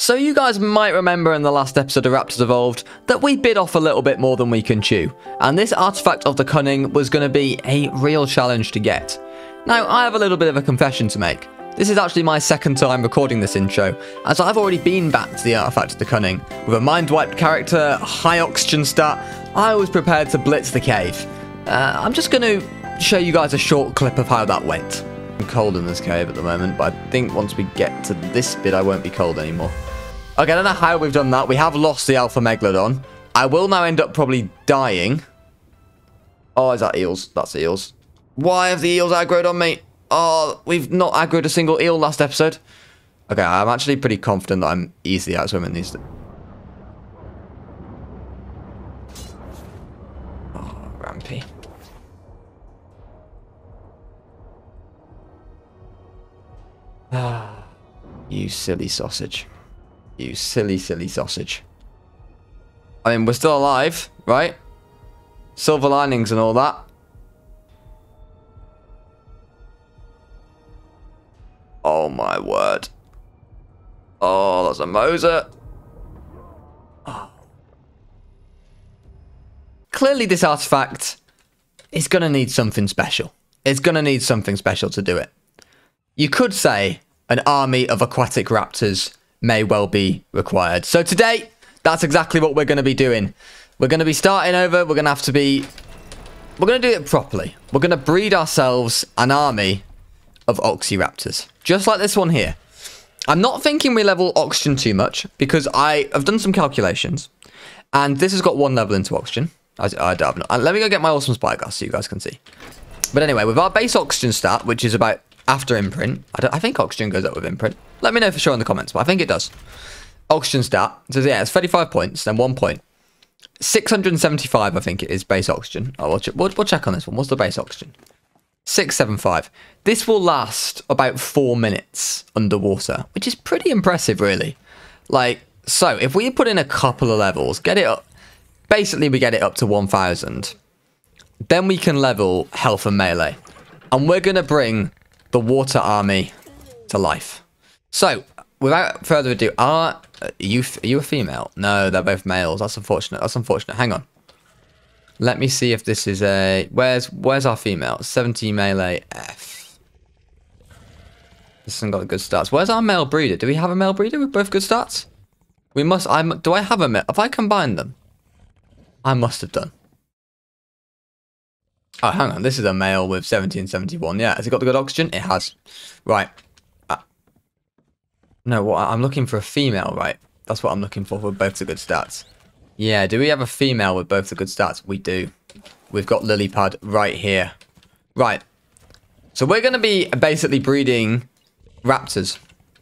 So you guys might remember in the last episode of Raptors Evolved that we bit off a little bit more than we can chew, and this artifact of the cunning was going to be a real challenge to get. Now, I have a little bit of a confession to make. This is actually my second time recording this intro, as I've already been back to the artifact of the cunning. With a mind-wiped character, high oxygen stat, I was prepared to blitz the cave. Uh, I'm just going to show you guys a short clip of how that went. I'm cold in this cave at the moment, but I think once we get to this bit, I won't be cold anymore. Okay, I don't know how we've done that. We have lost the Alpha Megalodon. I will now end up probably dying. Oh, is that eels? That's eels. Why have the eels aggroed on me? Oh, we've not aggroed a single eel last episode. Okay, I'm actually pretty confident that I'm easily outswimming these. Oh, Rampy. Ah, you silly sausage. You silly, silly sausage. I mean, we're still alive, right? Silver linings and all that. Oh my word. Oh, that's a Mosa. Oh. Clearly this artifact is going to need something special. It's going to need something special to do it. You could say an army of aquatic raptors may well be required. So today, that's exactly what we're going to be doing. We're going to be starting over. We're going to have to be... We're going to do it properly. We're going to breed ourselves an army of Oxyraptors. Just like this one here. I'm not thinking we level oxygen too much because I have done some calculations. And this has got one level into oxygen. I, I don't know. Uh, let me go get my awesome spyglass so you guys can see. But anyway, with our base oxygen stat, which is about after imprint. I, I, think oxygen goes up with imprint. Let me know for sure in the comments, but I think it does. Oxygen stat. says, yeah, it's 35 points, then one point. 675, I think it is base oxygen. Oh, we'll, ch we'll, we'll check on this one. What's the base oxygen? 675. This will last about four minutes underwater, which is pretty impressive, really. Like, so if we put in a couple of levels, get it up, basically we get it up to 1000, then we can level health and melee. And we're going to bring the water army to life. So, without further ado, are, you are you a female? No, they're both males. That's unfortunate. That's unfortunate. Hang on. Let me see if this is a where's where's our female? 70 melee F. This hasn't got a good stats. Where's our male breeder? Do we have a male breeder with both good stats? We must. I'm. Do I have a male? Have I combined them? I must have done. Oh, hang on. This is a male with 1771. Yeah, has it got the good oxygen? It has. Right. Uh, no, what? I'm looking for a female, right? That's what I'm looking for for both the good stats. Yeah, do we have a female with both the good stats? We do. We've got Lilypad right here. Right. So we're going to be basically breeding raptors.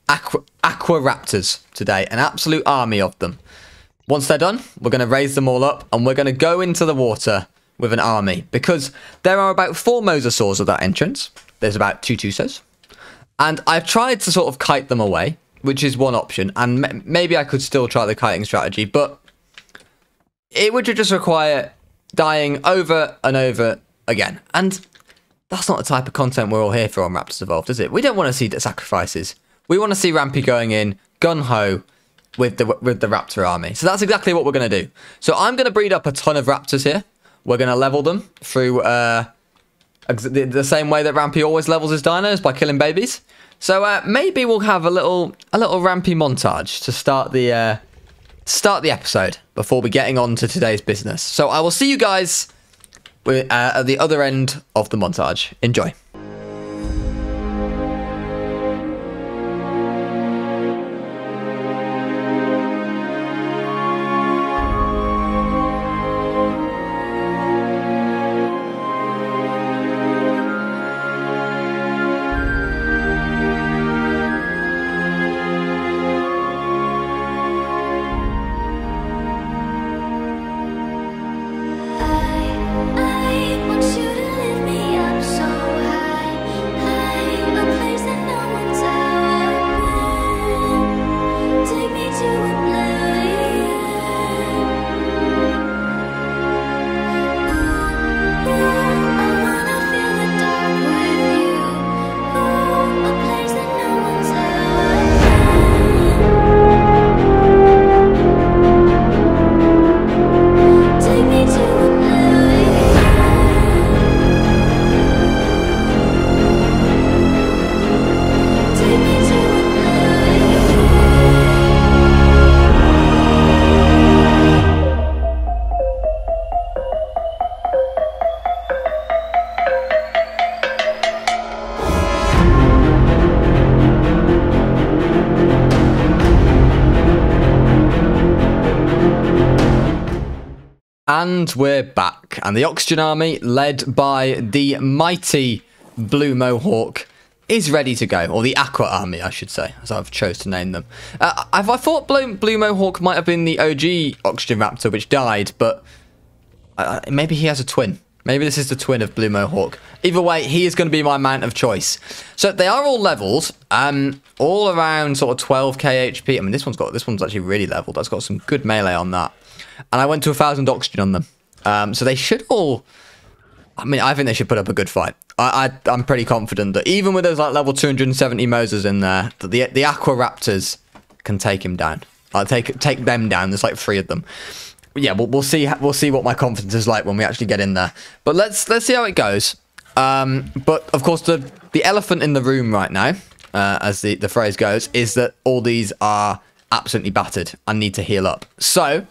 Aqua, aqua raptors today. An absolute army of them. Once they're done, we're going to raise them all up and we're going to go into the water with an army because there are about four mosasaurs at that entrance. There's about two Tusos. And I've tried to sort of kite them away, which is one option. And maybe I could still try the kiting strategy, but it would just require dying over and over again. And that's not the type of content we're all here for on Raptors Evolved, is it? We don't want to see the sacrifices. We want to see Rampy going in gun ho with the with the Raptor army. So that's exactly what we're going to do. So I'm going to breed up a ton of Raptors here. We're going to level them through uh, the, same way that Rampy always levels his dinos by killing babies. So uh, maybe we'll have a little a little Rampy montage to start the uh, start the episode before we getting on to today's business. So I will see you guys uh, at the other end of the montage. Enjoy. And we're back. And the Oxygen Army, led by the mighty Blue Mohawk, is ready to go. Or the Aqua Army, I should say, as I've chose to name them. Uh, I've, I thought Blue, Blue Mohawk might have been the OG Oxygen Raptor, which died, but uh, maybe he has a twin. Maybe this is the twin of Blue Mohawk. Either way, he is going to be my mount of choice. So they are all leveled, um, all around sort of 12k HP. I mean, this one's got this one's actually really leveled. That's got some good melee on that. And I went to a thousand oxygen on them. Um, so they should all. I mean, I think they should put up a good fight. I, I am pretty confident that even with those like level 270 Mosas in there, that the the Aqua Raptors can take him down. I'll take take them down. There's like three of them yeah, we'll, we'll see. We'll see what my confidence is like when we actually get in there. But let's let's see how it goes. Um, but of course, the the elephant in the room right now, uh, as the the phrase goes, is that all these are absolutely battered and need to heal up. So.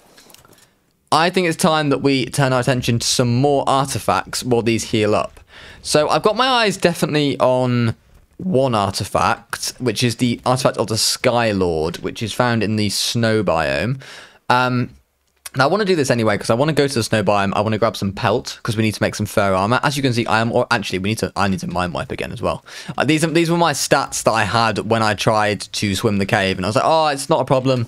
I think it's time that we turn our attention to some more artifacts while these heal up. So I've got my eyes definitely on one artifact, which is the artifact of the Sky Lord, which is found in the snow biome. Um, now, I want to do this anyway because I want to go to the snow biome. I want to grab some pelt because we need to make some fur armor. As you can see, I am. Or actually, we need to. I need to mind wipe again as well. Uh, these these were my stats that I had when I tried to swim the cave, and I was like, oh, it's not a problem.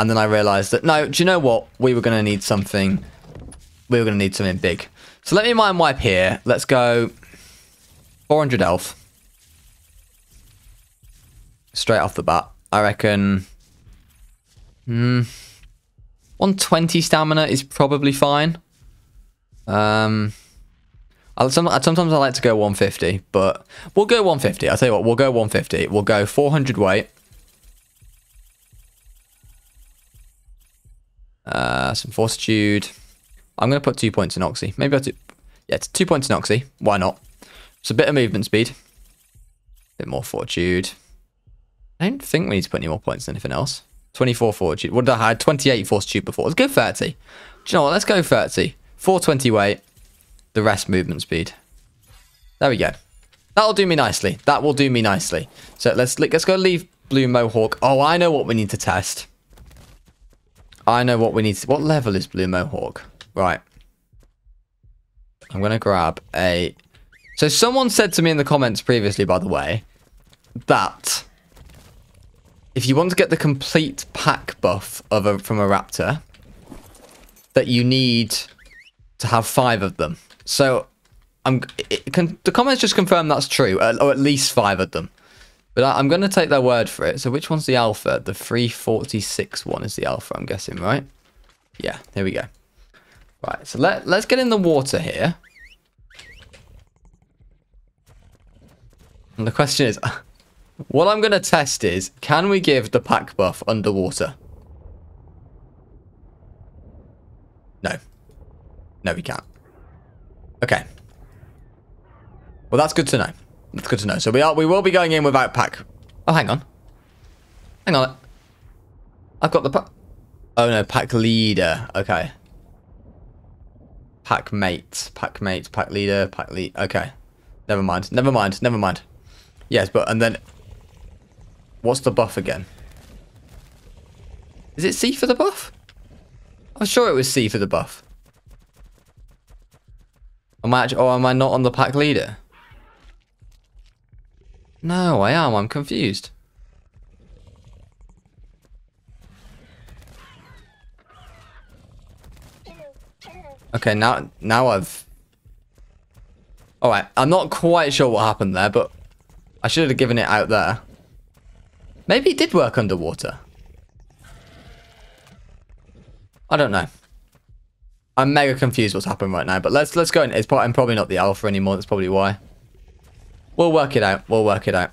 And then I realized that no. Do you know what? We were going to need something. We were going to need something big. So let me mind wipe here. Let's go. 400 elf. Straight off the bat, I reckon. Hmm. 120 stamina is probably fine. Um, sometimes I like to go 150, but we'll go 150. I'll tell you what, we'll go 150. We'll go 400 weight. Uh, some fortitude. I'm going to put two points in Oxy. Maybe I'll do... Yeah, it's two points in Oxy. Why not? It's a bit of movement speed. Bit more fortitude. I don't think we need to put any more points than anything else. 24 fortitude. What did I had? 28 fortitude before. Let's go 30. Do you know what? Let's go 30. 420 weight. The rest movement speed. There we go. That'll do me nicely. That will do me nicely. So let's let's go leave Blue Mohawk. Oh, I know what we need to test. I know what we need to... What level is Blue Mohawk? Right. I'm going to grab a... So someone said to me in the comments previously, by the way, that if you want to get the complete pack buff of a, from a raptor, that you need to have five of them. So I'm can, the comments just confirm that's true, or at least five of them. But I, am going to take their word for it. So which one's the alpha? The 346 one is the alpha, I'm guessing, right? Yeah, here we go. Right, so let, let's get in the water here. And the question is, what I'm going to test is, can we give the pack buff underwater? No. No, we can't. Okay. Well, that's good to know. That's good to know. So we are we will be going in without pack. Oh, hang on. Hang on. I've got the pack. Oh no, pack leader. Okay. Pack mate, pack mate, pack leader, pack lead. Okay. Never mind. Never mind. Never mind. Yes, but and then What's the buff again? Is it C for the buff? I'm sure it was C for the buff. Am I actually, or am I not on the pack leader? No, I am. I'm confused. Okay, now now I've... Alright, I'm not quite sure what happened there, but I should have given it out there. Maybe it did work underwater. I don't know. I'm mega confused what's happened right now, but let's let's go in. It's probably, I'm probably not the alpha anymore. That's probably why. We'll work it out. We'll work it out.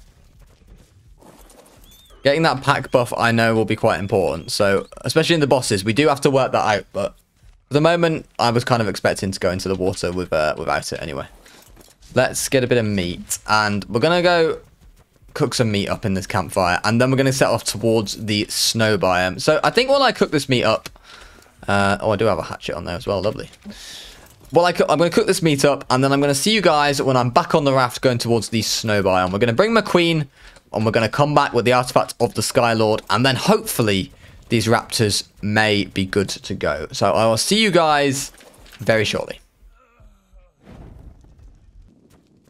Getting that pack buff, I know, will be quite important. So, especially in the bosses, we do have to work that out. But for the moment, I was kind of expecting to go into the water with uh, without it anyway. Let's get a bit of meat. And we're going to go cook some meat up in this campfire, and then we're going to set off towards the snow biome. So I think while I cook this meat up, uh, oh, I do have a hatchet on there as well, lovely. Well, I am going to cook this meat up, and then I'm going to see you guys when I'm back on the raft going towards the snow biome. We're going to bring McQueen, and we're going to come back with the artifact of the Sky Lord, and then hopefully these raptors may be good to go. So I will see you guys very shortly.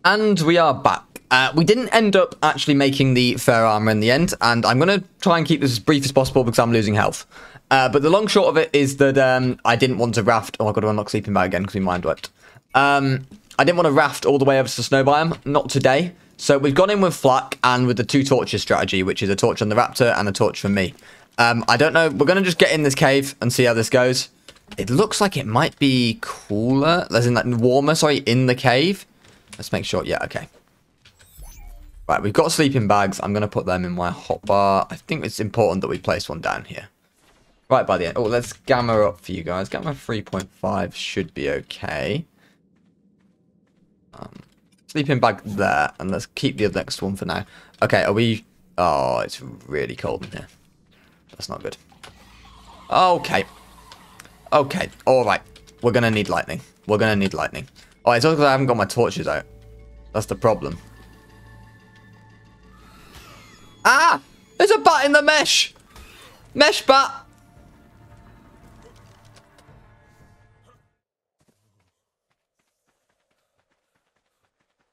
And we are back. Uh, we didn't end up actually making the fair armor in the end, and I'm going to try and keep this as brief as possible because I'm losing health. Uh, but the long short of it is that um, I didn't want to raft. Oh, I've got to unlock sleeping bag again because we mind wiped. Um, I didn't want to raft all the way over to the snow biome. Not today. So we've gone in with flak and with the two torches strategy, which is a torch on the raptor and a torch for me. Um, I don't know. We're going to just get in this cave and see how this goes. It looks like it might be cooler, as in like warmer, sorry, in the cave. Let's make sure. Yeah, okay. Right, we've got sleeping bags. I'm going to put them in my hotbar. I think it's important that we place one down here. Right by the end. Oh, let's gamma up for you guys. Gamma 3.5 should be okay. Um, sleeping bag there. And let's keep the next one for now. Okay, are we... Oh, it's really cold in here. That's not good. Okay. Okay, alright. We're going to need lightning. We're going to need lightning. Oh, it's all because I haven't got my torches out. That's the problem. Ah! There's a bat in the mesh! Mesh bat!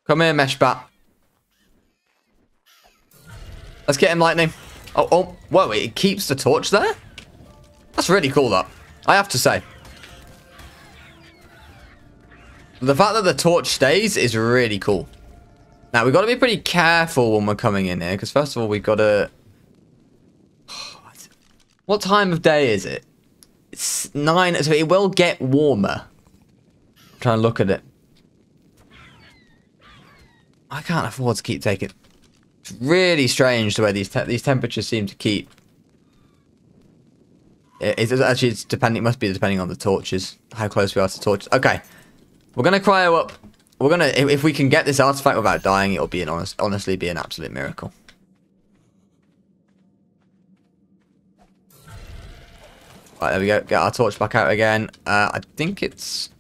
Come here, mesh bat. Let's get him lightning. Oh, oh, whoa, it keeps the torch there? That's really cool, that. I have to say. The fact that the torch stays is really cool. Now, we've got to be pretty careful when we're coming in here, because first of all, we've got to... What time of day is it? It's nine, so it will get warmer. I'm trying to look at it. I can't afford to keep taking... It's really strange the way these te these temperatures seem to keep. It, it's actually it's depending. It must be depending on the torches, how close we are to torches. Okay, we're gonna cryo up. We're gonna if, if we can get this artifact without dying, it'll be an honest, honestly be an absolute miracle. Right, there we go. Get our torch back out again. Uh, I think it's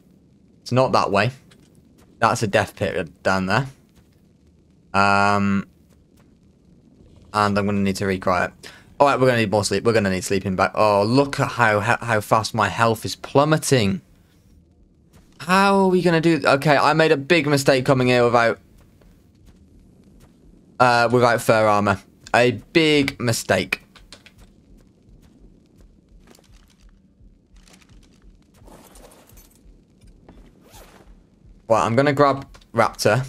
it's not that way. That's a death pit down there. Um, and I'm going to need to recry it. All right, we're going to need more sleep. We're going to need sleeping back. Oh, look at how, how, fast my health is plummeting. How are we going to do... Okay, I made a big mistake coming here without... Uh, without fur armor. A big mistake. Well, I'm going to grab Raptor.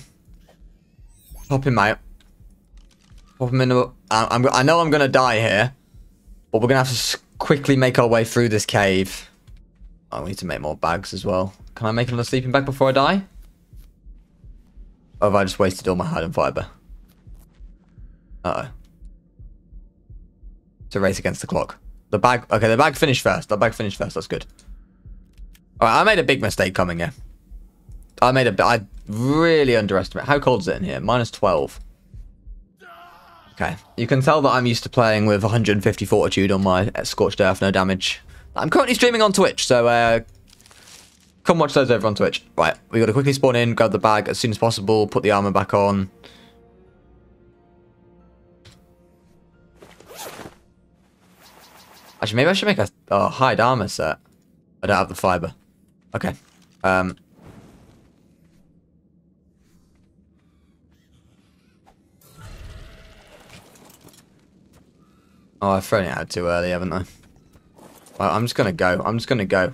Pop him out. Pop him in the... I, I'm, I know I'm going to die here. But we're going to have to quickly make our way through this cave. Oh, we need to make more bags as well. Can I make another sleeping bag before I die? Or have I just wasted all my hide and fiber? Uh-oh. It's a race against the clock. The bag... Okay, the bag finished first. The bag finished first. That's good. Alright, I made a big mistake coming here. I made a... I really underestimate. How cold is it in here? Minus 12. Okay. You can tell that I'm used to playing with 150 fortitude on my Scorched Earth, no damage. I'm currently streaming on Twitch, so uh, come watch those over on Twitch. Right, we got to quickly spawn in, grab the bag as soon as possible, put the armor back on. Actually, maybe I should make a, a hide armor set. I don't have the fiber. Okay. Um, Oh, I've thrown it out too early, haven't I? Well, I'm just to go. I'm just to go.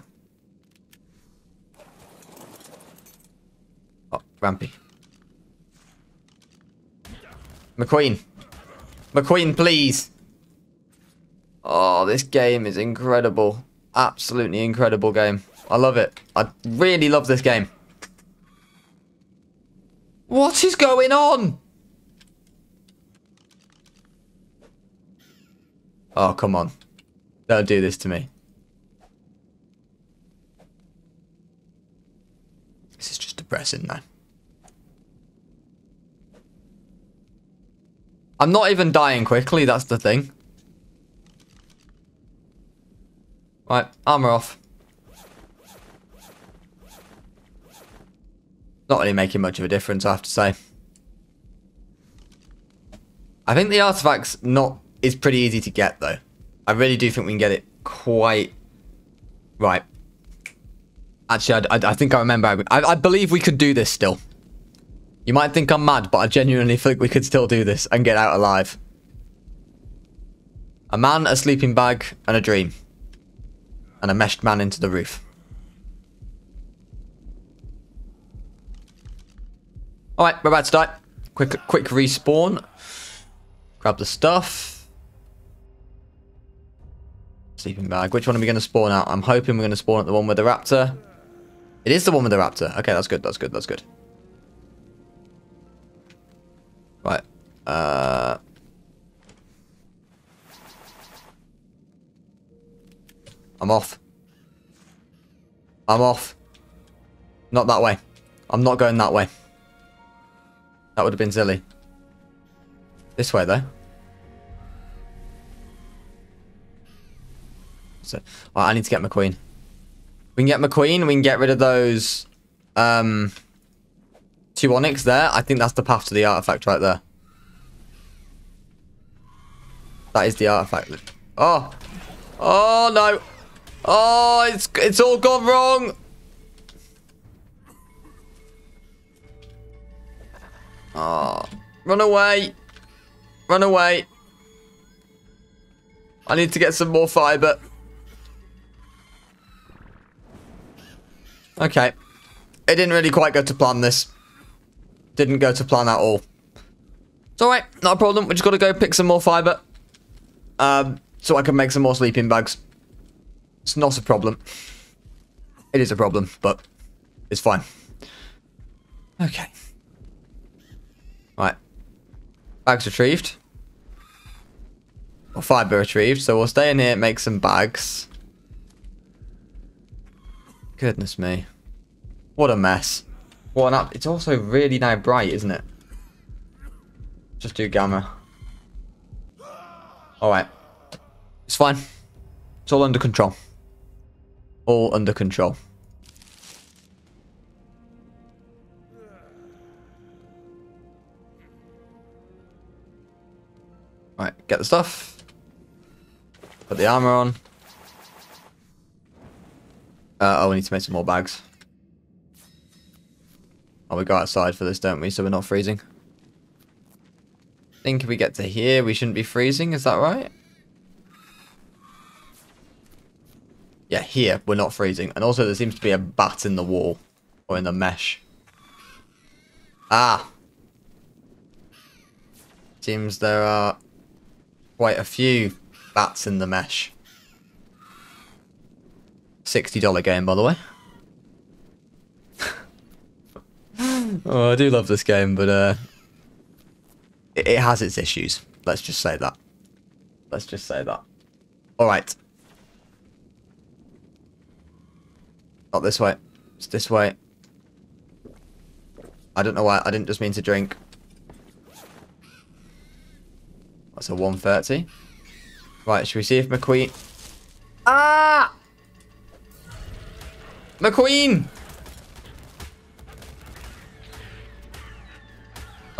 Oh, Rampy. McQueen. McQueen, please. Oh, this game is incredible. Absolutely incredible game. I love it. I really love this game. What is going on? Oh, come on. Don't do this to me. This is just depressing, man. I'm not even dying quickly, that's the thing. Right, armor off. Not really making much of a difference, I have to say. I think the artifact's not is pretty easy to get, though. I really do think we can get it quite right. Actually, I, I, I think I remember. I, I believe we could do this still. You might think I'm mad, but I genuinely think we could still do this and get out alive. A man, a sleeping bag, and a dream. And a meshed man into the roof. Alright, we're about to die. Quick, quick respawn. Grab the stuff. Sleeping bag. Which one are we going to spawn out? I'm hoping we're going to spawn at the one with the raptor. It is the one with the raptor. Okay, that's good, that's good, that's good. Right. Uh... I'm off. I'm off. Not that way. I'm not going that way. That would have been silly. This way, though. So, I need to get McQueen. We can get McQueen. We can get rid of those um, two Onycs there. I think that's the path to the artifact right there. That is the artifact. Oh. Oh, no. Oh, it's it's all gone wrong. Oh, run away. Run away. I need to get some more fiber. Okay. It didn't really quite go to plan this. Didn't go to plan at all. It's alright, not a problem. We just got to go pick some more fiber. Um, so I can make some more sleeping bags. It's not a problem. It is a problem, but it's fine. Okay. Right. Bags retrieved. Or fiber retrieved. So we'll stay in here, and make some bags. Goodness me. What a mess. What an up. It's also really now bright, isn't it? Just do gamma. Alright. It's fine. It's all under control. All under control. Right, get the stuff. Put the armor on. Uh, oh, we need to make some more bags. Oh, we go outside for this, don't we? So we're not freezing. I think if we get to here, we shouldn't be freezing. Is that right? Yeah, here, we're not freezing. And also, there seems to be a bat in the wall. Or in the mesh. Ah. Seems there are quite a few bats in the mesh. $60 game, by the way. Oh, I do love this game, but uh, it, it has its issues. Let's just say that. Let's just say that. All right. Not this way. It's this way. I don't know why. I didn't just mean to drink. That's a 130. Right, should we see if McQueen... Ah! McQueen!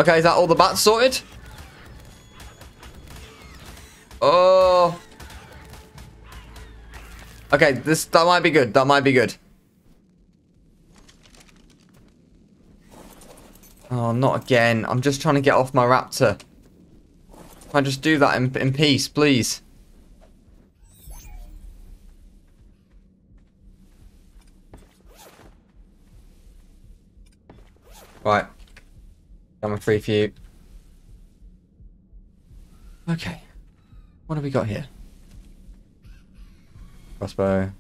Okay, is that all the bats sorted? Oh. Okay, this that might be good. That might be good. Oh, not again. I'm just trying to get off my raptor. Can I just do that in, in peace, please? Right. I'm a free for you. Okay. What have we got here? Crossbow.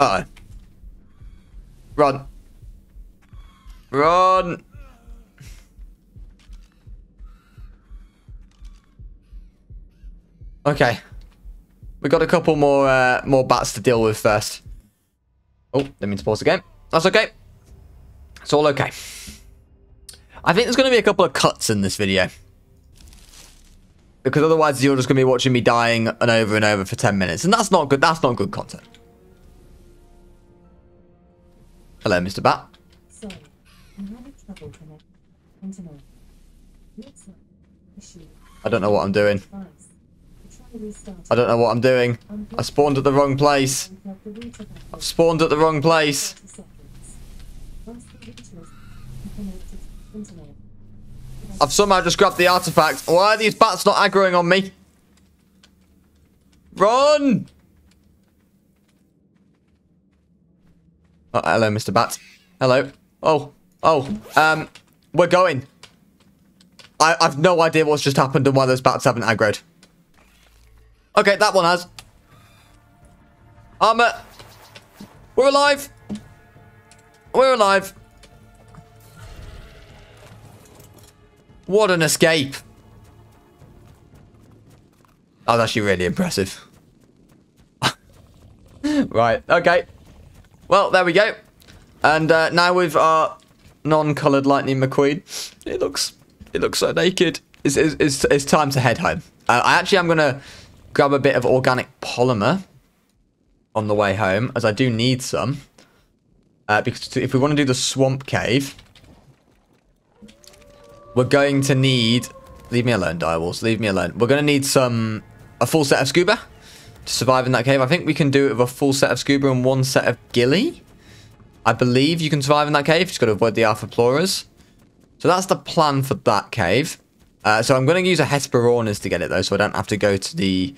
Uh oh. Run. Run. Okay. We got a couple more uh, more bats to deal with first. Oh, didn't mean to pause again. That's okay. It's all okay. I think there's going to be a couple of cuts in this video. Because otherwise you're just going to be watching me dying and over and over for 10 minutes. And that's not good. That's not good content. Hello, Mr. Bat. Sorry, I'm having trouble connecting. I don't know what I'm doing. I don't know what I'm doing. I spawned at the wrong place. I've spawned at the wrong place. I've somehow just grabbed the artifact. Why are these bats not aggroing on me? Run! Oh, hello, Mr. Bat. Hello. Oh, oh, um, we're going. I, I've no idea what's just happened and why those bats haven't aggroed. Okay, that one has. Armor. We're alive. We're alive. What an escape. That was actually really impressive. right, okay. Well, there we go. And uh, now with our non-coloured Lightning McQueen, it looks it looks so naked. It's, it's, it's, it's time to head home. Uh, I actually am going to grab a bit of organic polymer on the way home, as I do need some. Uh, because if we want to do the swamp cave, we're going to need... Leave me alone, direwolves. Leave me alone. We're going to need some... A full set of scuba to survive in that cave. I think we can do it with a full set of scuba and one set of ghillie. I believe you can survive in that cave. Just got to avoid the Arthropleuras. So that's the plan for that cave. Uh, so I'm going to use a Hesperornis to get it, though, so I don't have to go to the...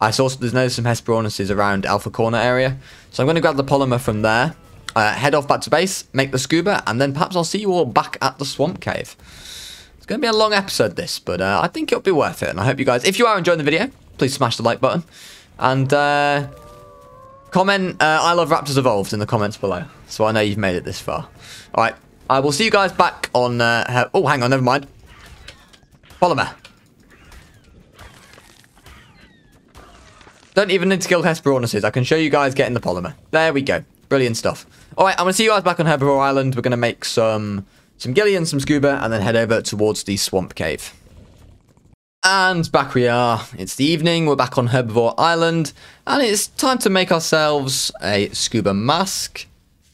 I saw there's no some Hesperornises around Alpha Corner area. So I'm going to grab the polymer from there, uh, head off back to base, make the scuba, and then perhaps I'll see you all back at the Swamp Cave. It's going to be a long episode, this, but uh, I think it'll be worth it. And I hope you guys, if you are enjoying the video, please smash the like button. And uh, comment, uh, I love Raptors Evolved in the comments below. So I know you've made it this far. All right. I will see you guys back on... Oh, hang on, never mind. Polymer. Don't even need to kill Hesperornises. I can show you guys getting the polymer. There we go. Brilliant stuff. Alright, I'm going to see you guys back on Herbivore Island. We're going to make some some and some scuba and then head over towards the swamp cave. And back we are. It's the evening. We're back on Herbivore Island. And it's time to make ourselves a scuba mask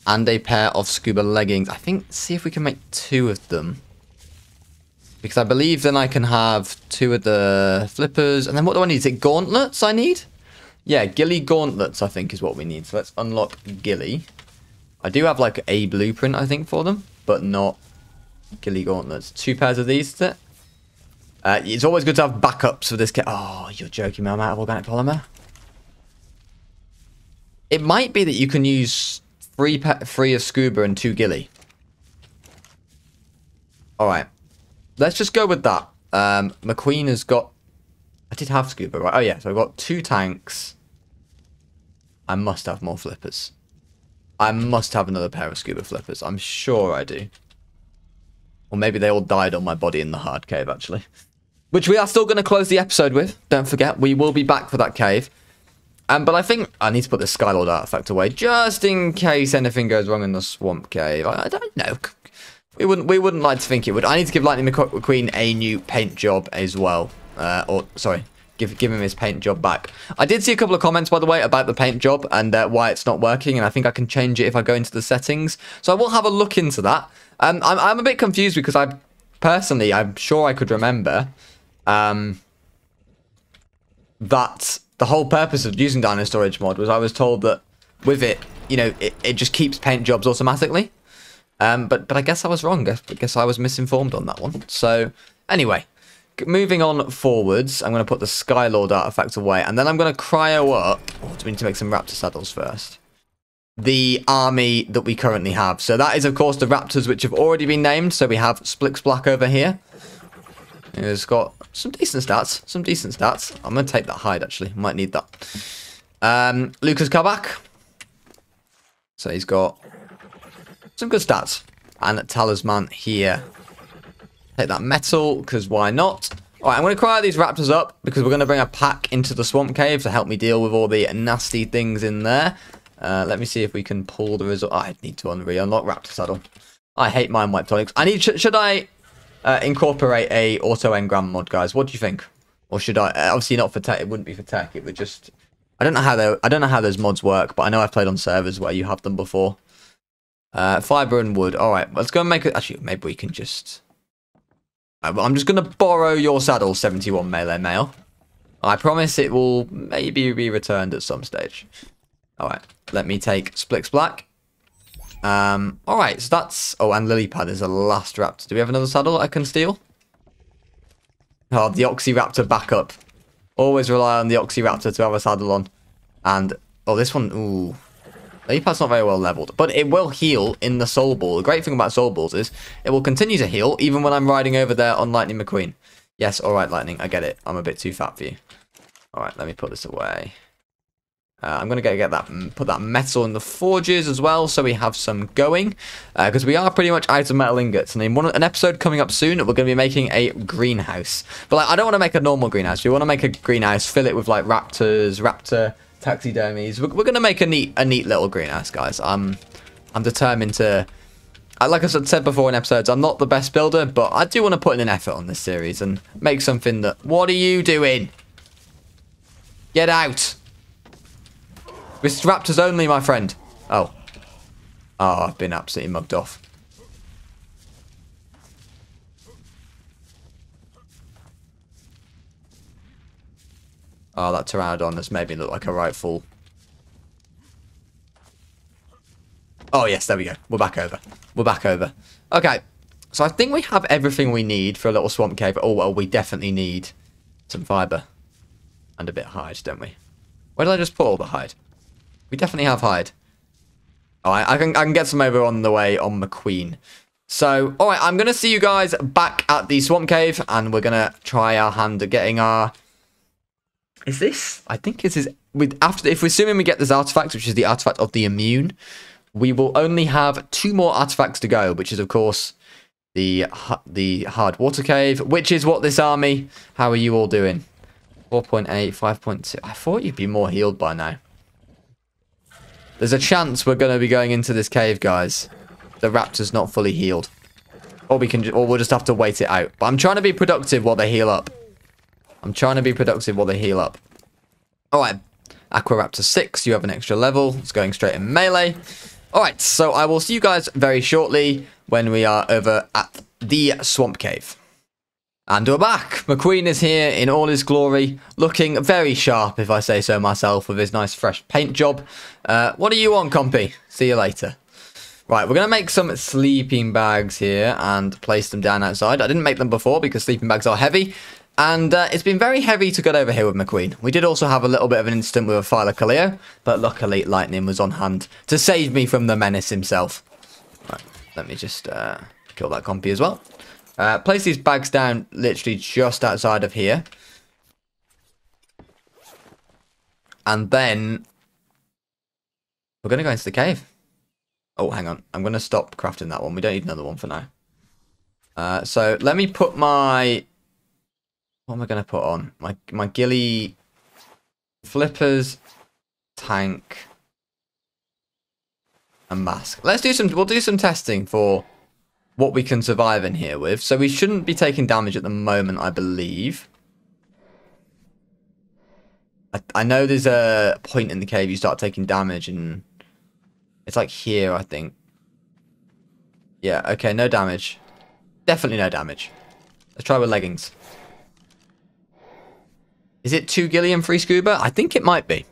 and a pair of scuba leggings. I think, see if we can make two of them. Because I believe then I can have two of the flippers. And then what do I need? Is it gauntlets I need? Yeah, ghillie gauntlets I think is what we need. So let's unlock ghillie. I do have like a blueprint I think for them. But not ghillie gauntlets. Two pairs of these. It? Uh, it's always good to have backups for this kit. Oh, you're joking me. I'm out of organic polymer. It might be that you can use Three, three of scuba and two ghillie. Alright. Let's just go with that. Um, McQueen has got... I did have scuba, right? Oh, yeah. So I've got two tanks. I must have more flippers. I must have another pair of scuba flippers. I'm sure I do. Or maybe they all died on my body in the hard cave, actually. Which we are still going to close the episode with. Don't forget, we will be back for that cave. Um, but I think I need to put the Skylord artifact away just in case anything goes wrong in the swamp cave. I, I don't know. We wouldn't we wouldn't like to think it would. I need to give Lightning McQueen a new paint job as well. Uh, or sorry, give give him his paint job back. I did see a couple of comments by the way about the paint job and uh, why it's not working, and I think I can change it if I go into the settings. So I will have a look into that. Um, I'm I'm a bit confused because I personally I'm sure I could remember um that the whole purpose of using Dino Storage mod was I was told that with it, you know, it, it just keeps paint jobs automatically. Um, but but I guess I was wrong. I guess I was misinformed on that one. So anyway, moving on forwards, I'm going to put the Skylord artifact away, and then I'm going to cryo up. Oh, do we need to make some Raptor saddles first? The army that we currently have. So that is, of course, the Raptors which have already been named. So we have Splix Black over here. He's got some decent stats. Some decent stats. I'm going to take that hide, actually. Might need that. Um, Lucas Kabak. So he's got some good stats. And Talisman here. Take that metal, because why not? Alright, I'm going to cry these raptors up, because we're going to bring a pack into the swamp cave to help me deal with all the nasty things in there. Uh, let me see if we can pull the result. Oh, I need to unlock Raptor Saddle. I hate mind wipe tonics. I need. Sh should I uh, incorporate a auto engram mod, guys. What do you think? Or should I? Uh, obviously not for tech. It wouldn't be for tech. It would just. I don't know how. I don't know how those mods work, but I know I've played on servers where you have them before. Uh, fiber and wood. All right, let's go and make it. Actually, maybe we can just. I'm just going to borrow your saddle, 71 melee male. I promise it will maybe be returned at some stage. Alright, let me take Splix Black. Um, Alright, so that's... Oh, and Lilypad is the last raptor. Do we have another saddle I can steal? Oh, the Oxyraptor backup. Always rely on the Oxyraptor to have a saddle on. And, oh, this one, ooh. Lilypad's not very well leveled, but it will heal in the Soul Ball. The great thing about Soul Balls is it will continue to heal even when I'm riding over there on Lightning McQueen. Yes, alright, Lightning, I get it. I'm a bit too fat for you. Alright, let me put this away. Uh, I'm going to get that, put that metal in the forges as well, so we have some going. Because uh, we are pretty much out of metal ingots. And in one, an episode coming up soon, we're going to be making a greenhouse. But like, I don't want to make a normal greenhouse. We want to make a greenhouse, fill it with like raptors, raptor taxidermies. We're, we're going to make a neat, a neat little greenhouse, guys. I'm, I'm determined to... Like I said before in episodes, I'm not the best builder, but I do want to put in an effort on this series and make something that... What are you doing? Get out! This raptors only, my friend. Oh. Oh, I've been absolutely mugged off. Oh, that Pteranodon has made me look like a rightful... Oh, yes, there we go. We're back over. We're back over. Okay, so I think we have everything we need for a little swamp cave. Oh, well, we definitely need some fibre. And a bit of hide, don't we? Where did I just put all the hide? We definitely have hide. All right, I, can, I can get some over on the way on McQueen. So, alright, I'm going to see you guys back at the Swamp Cave, and we're going to try our hand at getting our... Is this? I think this is... With after If we're assuming we get this artifact, which is the artifact of the immune, we will only have two more artifacts to go, which is, of course, the the hard water cave, which is what this army... How are you all doing? 4.8, 5.2... I thought you'd be more healed by now. There's a chance we're going to be going into this cave, guys. The raptor's not fully healed. Or we can, or we'll just have to wait it out. But I'm trying to be productive while they heal up. I'm trying to be productive while they heal up. Alright. Aquaraptor 6, you have an extra level. It's going straight in melee. Alright, so I will see you guys very shortly when we are over at the Swamp Cave. And we're back. McQueen is here in all his glory, looking very sharp, if I say so myself, with his nice fresh paint job. Uh, what do you want, compy? See you later. Right, we're going to make some sleeping bags here and place them down outside. I didn't make them before because sleeping bags are heavy. And uh, it's been very heavy to get over here with McQueen. We did also have a little bit of an incident with a Thylacoleo, but luckily Lightning was on hand to save me from the menace himself. Right, let me just uh, kill that compy as well. Uh, place these bags down literally just outside of here. And then we're going to go into the cave. Oh, hang on. I'm going to stop crafting that one. We don't need another one for now. Uh, so let me put my... What am I going to put on? My, my ghillie flippers, tank, and mask. Let's do some... We'll do some testing for what we can survive in here with. So we shouldn't be taking damage at the moment, I believe. I, I know there's a point in the cave you start taking damage and it's like here, I think. Yeah, okay, no damage. Definitely no damage. Let's try with leggings. Is it two Gilliam free scuba? I think it might be.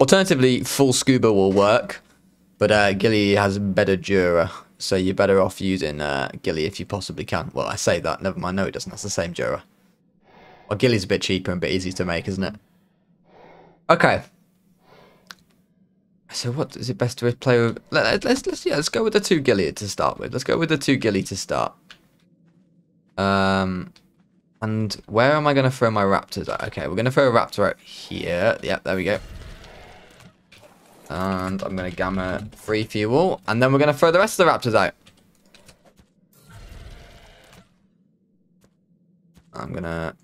Alternatively, full scuba will work, but uh, Ghillie has better Jura. So you're better off using uh, Ghillie if you possibly can. Well, I say that. Never mind. No, it doesn't. That's the same Jura. Well, Ghillie's a bit cheaper and a bit easier to make, isn't it? Okay. So what is it best to play with? Let, us let's yeah, let's go with the two Ghillie to start with. Let's go with the two Ghillie to start. Um, and where am I going to throw my raptors at? Okay, we're going to throw a raptor out here. Yep, there we go. And I'm going to gamma free fuel. And then we're going to throw the rest of the raptors out. I'm going to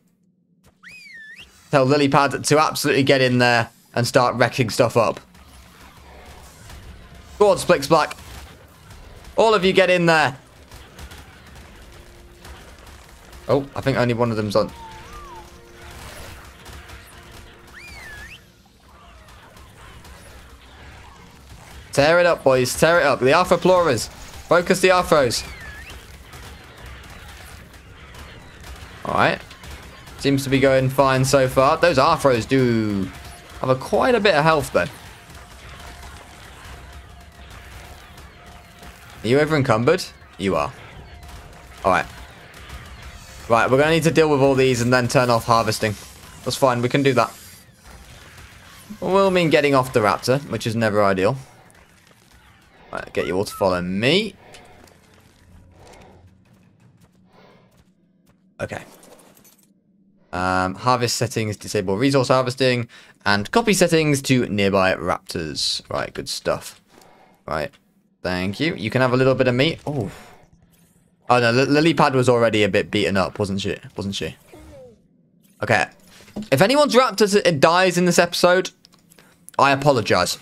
tell Lilypad to absolutely get in there and start wrecking stuff up. Go on, Splix Black. All of you get in there. Oh, I think only one of them's on. Tear it up, boys. Tear it up. The Arthropleuras. Focus the Arthros. Alright. Seems to be going fine so far. Those Arthros do have a quite a bit of health, though. Are you over encumbered? You are. Alright. Right, we're going to need to deal with all these and then turn off harvesting. That's fine, we can do that. Will mean getting off the raptor, which is never ideal. Right, get you all to follow me. Okay. Um, harvest settings, disable resource harvesting, and copy settings to nearby raptors. Right, good stuff. Right, thank you. You can have a little bit of meat. Oh, oh no, L Lily Pad was already a bit beaten up, wasn't she? Wasn't she? Okay. If anyone's raptor dies in this episode, I apologize.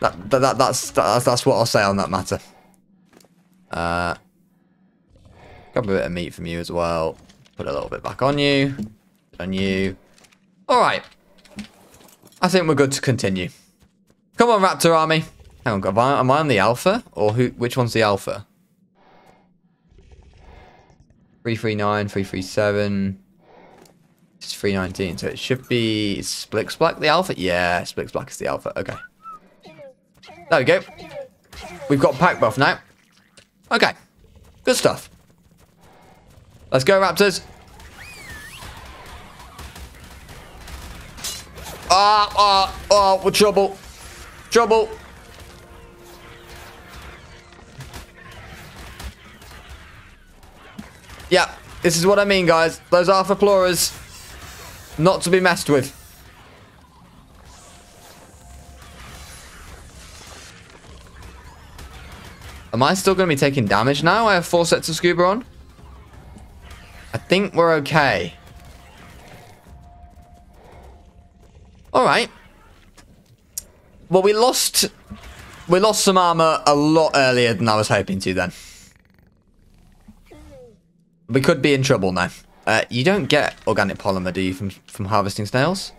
That, that, that that's, that's what I'll say on that matter. Uh, grab a bit of meat from you as well. Put a little bit back on you. On you. Alright. I think we're good to continue. Come on, Raptor Army. Hang on, am I, am I on the alpha? Or who? which one's the alpha? 339, 337. It's 319, so it should be Splix Black the alpha? Yeah, Splix Black is the alpha. Okay. There we go. We've got pack buff now. Okay. Good stuff. Let's go, Raptors. Ah, ah, ah, we're trouble. Trouble. Yeah, this is what I mean, guys. Those Arthropleuras, not to be messed with. Am I still going to be taking damage now? I have four sets of scuba on. I think we're okay. Alright. Well, we lost... We lost some armor a lot earlier than I was hoping to then. We could be in trouble now. Uh, you don't get organic polymer, do you, from, from harvesting snails?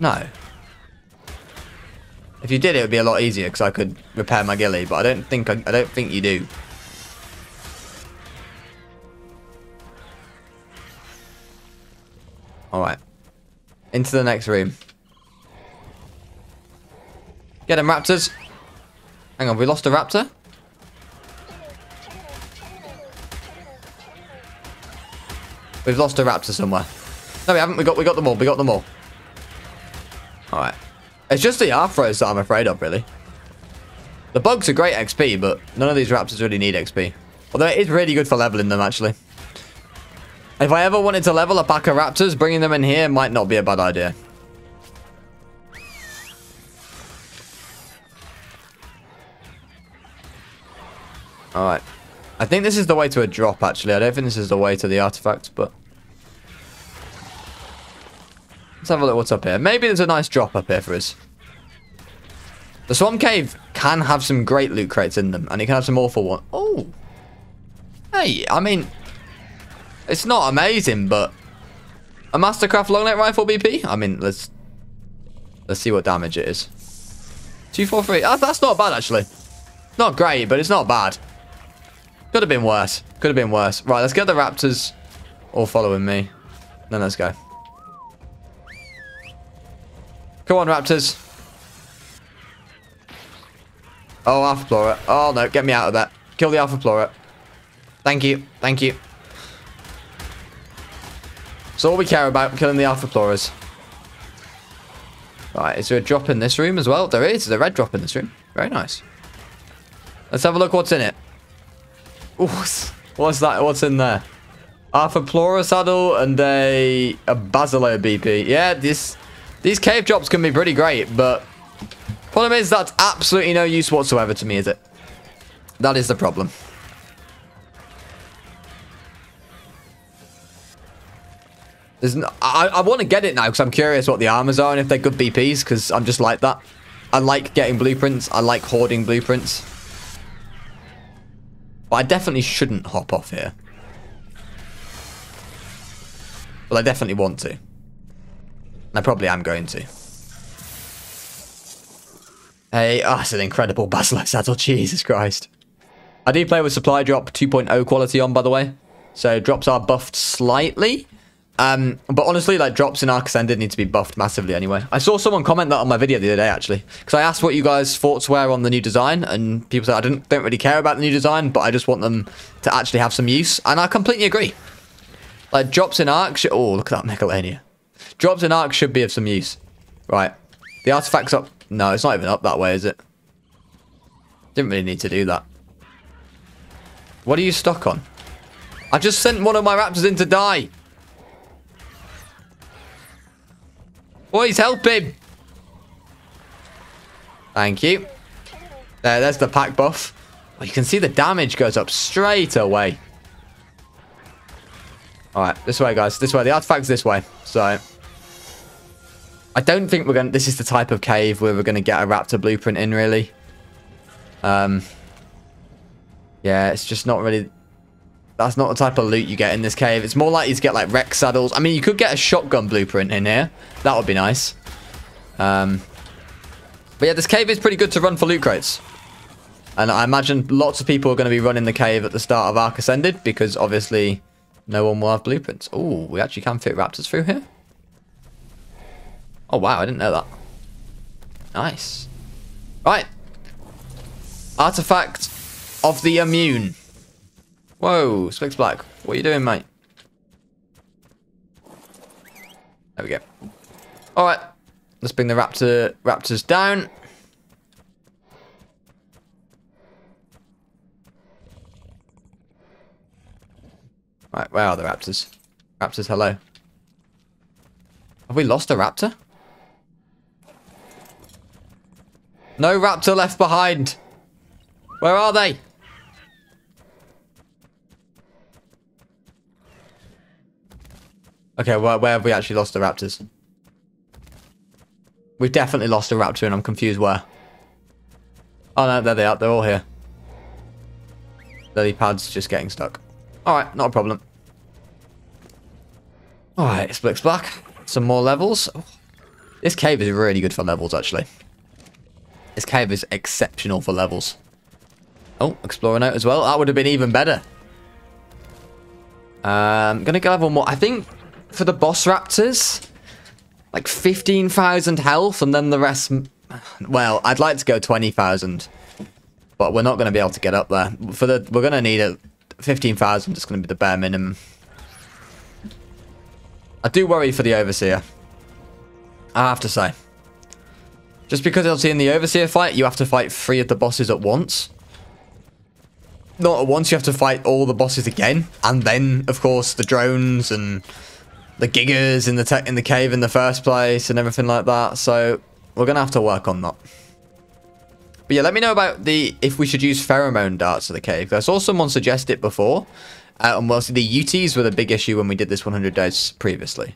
No. If you did, it would be a lot easier because I could repair my ghillie, but I don't think I, I don't think you do. Alright. Into the next room. Get him, raptors. Hang on, we lost a raptor? We've lost a raptor somewhere. No, we haven't. We got we got them all. We got them all. Alright. It's just the Arthros that I'm afraid of, really. The bugs are great XP, but none of these raptors really need XP. Although it is really good for leveling them, actually. If I ever wanted to level a pack of raptors, bringing them in here might not be a bad idea. Alright. I think this is the way to a drop, actually. I don't think this is the way to the artifact, but... Let's have a look what's up here. Maybe there's a nice drop up here for us. The Swamp Cave can have some great loot crates in them, and it can have some awful ones. Oh! Hey, I mean, it's not amazing, but a Mastercraft long neck rifle BP. I mean, let's let's see what damage it is. Two four three. That's, that's not bad actually. Not great, but it's not bad. Could have been worse. Could have been worse. Right, let's get the Raptors all following me. Then let's go. Come on, Raptors. Oh, Arthropleura. Oh, no. Get me out of that. Kill the Arthropleura. Thank you. Thank you. That's all we care about, killing the Arthropleuras. Right, is there a drop in this room as well? There is. There's a red drop in this room. Very nice. Let's have a look what's in it. What's that? What's in there? Arthropleura saddle and a, a Basileia BP. Yeah, this these cave drops can be pretty great, but problem is that's absolutely no use whatsoever to me, is it? That is the problem. There's no, I, I want to get it now because I'm curious what the armors are and if they're good BPs because I'm just like that. I like getting blueprints. I like hoarding blueprints. But I definitely shouldn't hop off here. But I definitely want to. I probably am going to. Hey, ah, oh, it's an incredible Basileia saddle. Jesus Christ. I do play with supply drop 2.0 quality on, by the way. So drops are buffed slightly. Um, but honestly, like drops in Ark Ascended need to be buffed massively anyway. I saw someone comment that on my video the other day actually, because I asked what you guys' thoughts were on the new design, and people said I didn't don't really care about the new design, but I just want them to actually have some use, and I completely agree. Like drops in Ark, should, oh look at that Megalania. Drops in Ark should be of some use. Right, the artifact's up. No, it's not even up that way, is it? Didn't really need to do that. What are you stuck on? I just sent one of my raptors in to die. Boys, help him. Thank you. There, there's the pack buff. You can see the damage goes up straight away. Alright, this way, guys. This way. The artifact's this way. So, I don't think we're going to... This is the type of cave where we're going to get a raptor blueprint in, really. Um, yeah, it's just not really... That's not the type of loot you get in this cave. It's more likely to get like wreck saddles. I mean, you could get a shotgun blueprint in here. That would be nice. Um, but yeah, this cave is pretty good to run for loot crates. And I imagine lots of people are going to be running the cave at the start of Ark Ascended because obviously no one will have blueprints. Oh, we actually can fit raptors through here. Oh, wow, I didn't know that. Nice. Right. Artifact of the immune. Whoa, Splix Black. What are you doing, mate? There we go. Alright. Let's bring the raptor raptors down. Right, where are the raptors? Raptors, hello. Have we lost a raptor? No raptor left behind. Where are they? Okay, well, where have we actually lost the raptors? We've definitely lost a raptor and I'm confused where. Oh no, there they are. They're all here. Lily pad's just getting stuck. Alright, not a problem. Alright, Splix Black. Some more levels. This cave is really good for levels, actually. This cave is exceptional for levels. Oh, Explorer Note as well. That would have been even better. Um, gonna go have one more. I think for the boss raptors, like 15,000 health and then the rest... Well, I'd like to go 20,000. But we're not going to be able to get up there. For the, We're going to need a 15,000 is going to be the bare minimum. I do worry for the Overseer. I have to say. Just because obviously in the Overseer fight, you have to fight three of the bosses at once. Not at once, you have to fight all the bosses again. And then, of course, the drones and the giggers in the in the cave in the first place and everything like that. So we're gonna have to work on that. But yeah, let me know about the if we should use pheromone darts to the cave. I saw someone suggest it before. Uh, and well, the UTs were the big issue when we did this 100 days previously.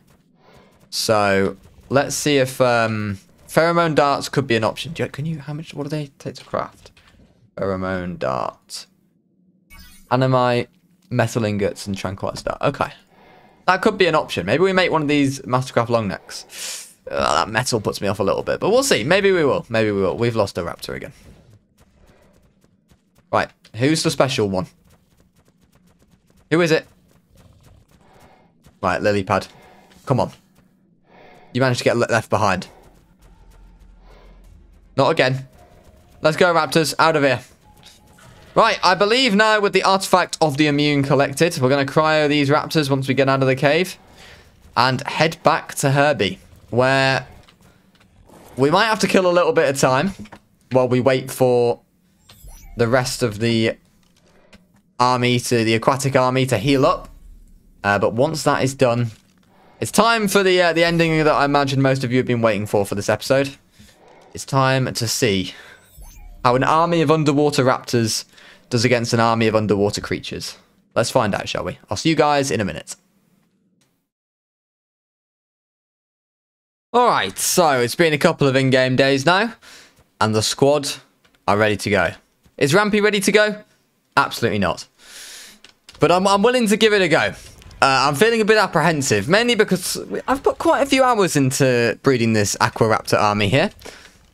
So let's see if um, pheromone darts could be an option. You, can you? How much? What do they take to craft? Pheromone dart. Animite, metal ingots, and tranquilizer dart. Okay. That could be an option. Maybe we make one of these Mastercraft long necks. Uh, that metal puts me off a little bit, but we'll see. Maybe we will. Maybe we will. We've lost a raptor again. Right. Who's the special one? Who is it? Right, lily pad. Come on. You managed to get left behind. Not again. Let's go, raptors. Out of here. Right, I believe now with the artifact of the immune collected, we're going to cryo these raptors once we get out of the cave. And head back to Herbie, where we might have to kill a little bit of time while we wait for the rest of the army to the aquatic army to heal up. Uh, but once that is done, it's time for the uh, the ending that I imagine most of you have been waiting for for this episode. It's time to see how an army of underwater raptors does against an army of underwater creatures. Let's find out, shall we? I'll see you guys in a minute. Alright, so it's been a couple of in-game days now, and the squad are ready to go. Is Rampy ready to go? Absolutely not. But I'm, I'm willing to give it a go. Uh, I'm feeling a bit apprehensive, mainly because I've put quite a few hours into breeding this Aquaraptor army here.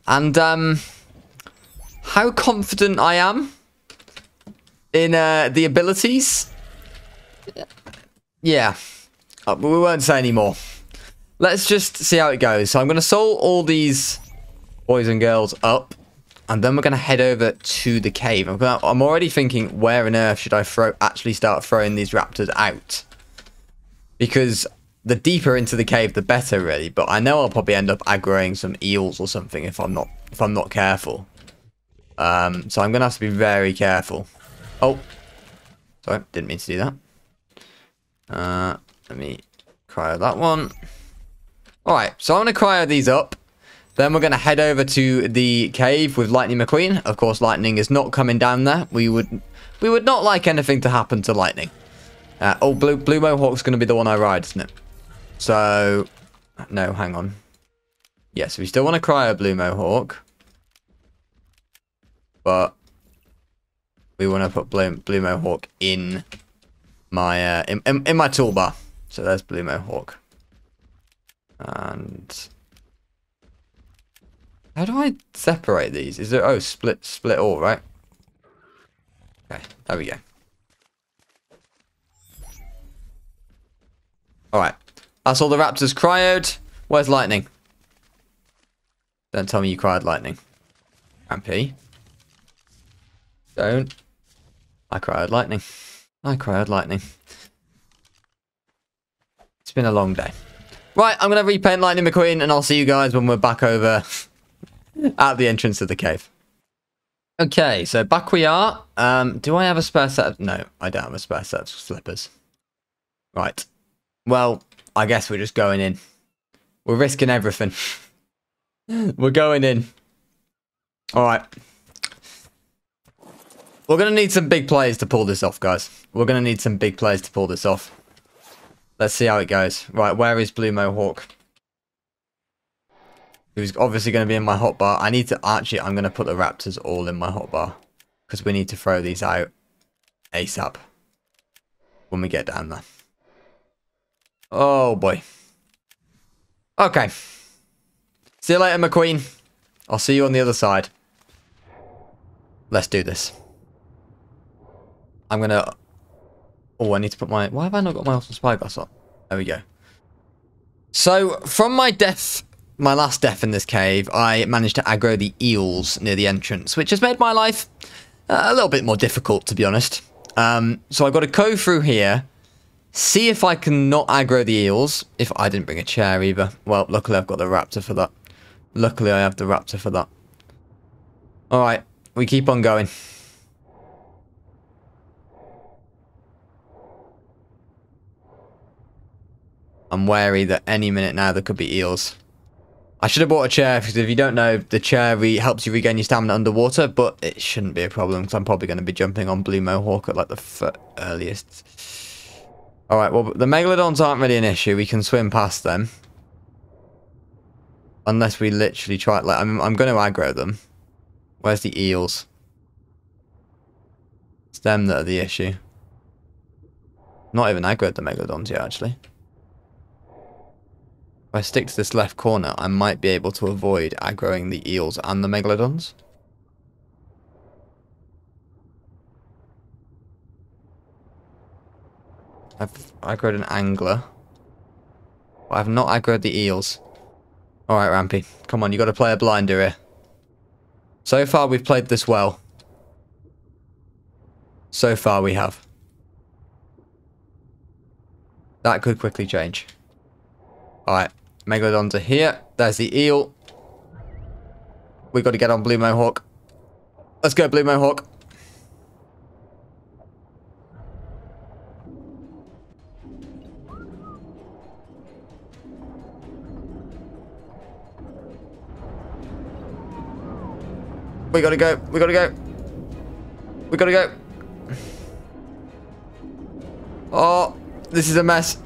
And um, how confident I am in uh, the abilities Yeah. Uh, we won't say any more. Let's just see how it goes. So I'm going to soul all these boys and girls up. And then we're going to head over to the cave. I'm, gonna, I'm already thinking, where on earth should I throw actually start throwing these raptors out? Because the deeper into the cave, the better, really. But I know I'll probably end up aggroing some eels or something if I'm not if I'm not careful. Um, so I'm going to have to be very careful. Oh, sorry, didn't mean to do that. Uh, let me cryo that one. Alright, so I'm going to cryo these up. Then we're going to head over to the cave with Lightning McQueen. Of course, Lightning is not coming down there. We would we would not like anything to happen to Lightning. Uh, oh, Blue, Blue Mohawk's going to be the one I ride, isn't it? So, no, hang on. Yes, we still want to cryo Blue Mohawk. But we want to put Blue, Blue Mohawk in my uh, in, in, in my toolbar. So there's Blue Mohawk. And how do I separate these? Is there oh split split all right? Okay, there we go. Alright. That's all the raptors cryoed. Where's lightning? Don't tell me you cried lightning. MP. Don't. I cried lightning. I cried lightning. It's been a long day. Right, I'm going to repaint Lightning McQueen, and I'll see you guys when we're back over at the entrance of the cave. Okay, so back we are. Um, do I have a spare set of... No, I don't have a spare set of slippers. Right. Well, I guess we're just going in. We're risking everything. we're going in. Alright. We're going to need some big players to pull this off, guys. We're going to need some big players to pull this off. Let's see how it goes. Right, where is Blue Mohawk? Who's obviously going to be in my hotbar. I need to... Actually, I'm going to put the raptors all in my hotbar. Because we need to throw these out ASAP. When we get down there. Oh, boy. Okay. See you later, McQueen. I'll see you on the other side. Let's do this. I'm to Oh, I need to put my... Why have I not got my awesome spyglass on? There we go. So, from my death, my last death in this cave, I managed to aggro the eels near the entrance, which has made my life uh, a little bit more difficult, to be honest. Um, so I've got to go through here, see if I can not aggro the eels. If I didn't bring a chair either. Well, luckily I've got the raptor for that. Luckily I have the raptor for that. Alright, we keep on going. I'm wary that any minute now there could be eels. I should have bought a chair because if you don't know, the chair helps you regain your stamina underwater, but it shouldn't be a problem because I'm probably going to be jumping on Blue Mohawk at like the earliest. Alright, well, the Megalodons aren't really an issue. We can swim past them. Unless we literally try, like, I'm, I'm going to aggro them. Where's the eels? It's them that are the issue. Not even aggroed the Megalodons yet, actually. If I stick to this left corner, I might be able to avoid aggroing the eels and the megalodons. I've aggroed an angler. But I've not aggroed the eels. Alright, Rampy. Come on, you got to play a blinder here. So far, we've played this well. So far, we have. That could quickly change. Alright. Megalodons are here. There's the eel. we got to get on Blue Mohawk. Let's go, Blue Mohawk. We gotta go. We gotta go. We gotta go. Oh, this is a mess.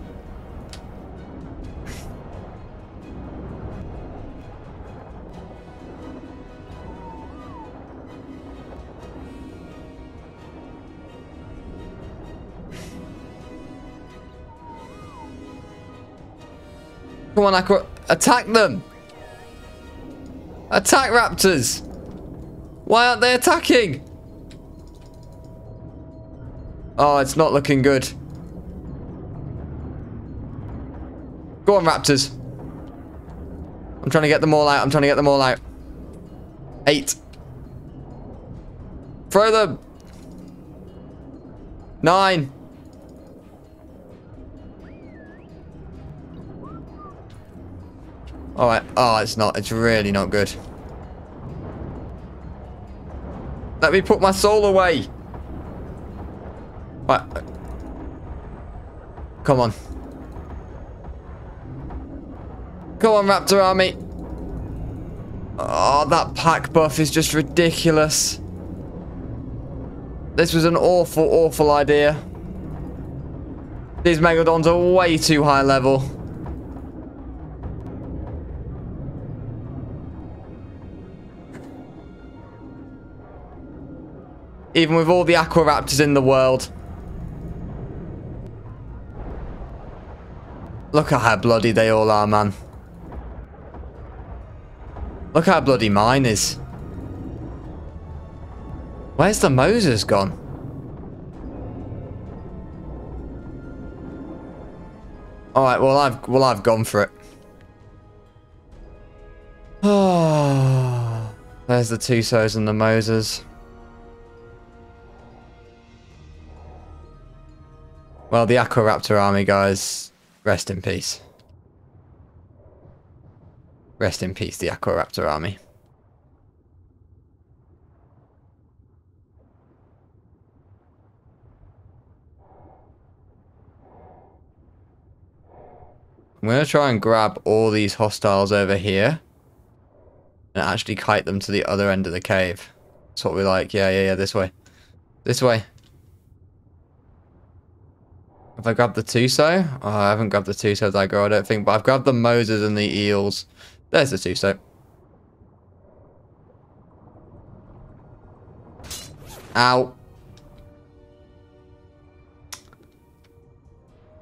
on, Aqua. Attack them! Attack raptors! Why aren't they attacking? Oh, it's not looking good. Go on, raptors. I'm trying to get them all out. I'm trying to get them all out. Eight. Throw them. Nine. Oh, it's not. It's really not good. Let me put my soul away. Right. Come on. Come on, Raptor Army. Oh, that pack buff is just ridiculous. This was an awful, awful idea. These Megalodons are way too high level. Even with all the Aquaraptors in the world. Look at how bloody they all are, man. Look how bloody mine is. Where's the Mosas gone? Alright, well I've well I've gone for it. Oh, there's the Tusos and the Mosas. Well, the Aquaraptor army, guys, rest in peace. Rest in peace, the Aquaraptor army. I'm going to try and grab all these hostiles over here and actually kite them to the other end of the cave. That's what we like. Yeah, yeah, yeah, this way. This way. Have I grabbed the Tuso? Oh, I haven't grabbed the Tuso Dagger, I don't think, but I've grabbed the Mosas and the Eels. There's the Tuso. Ow.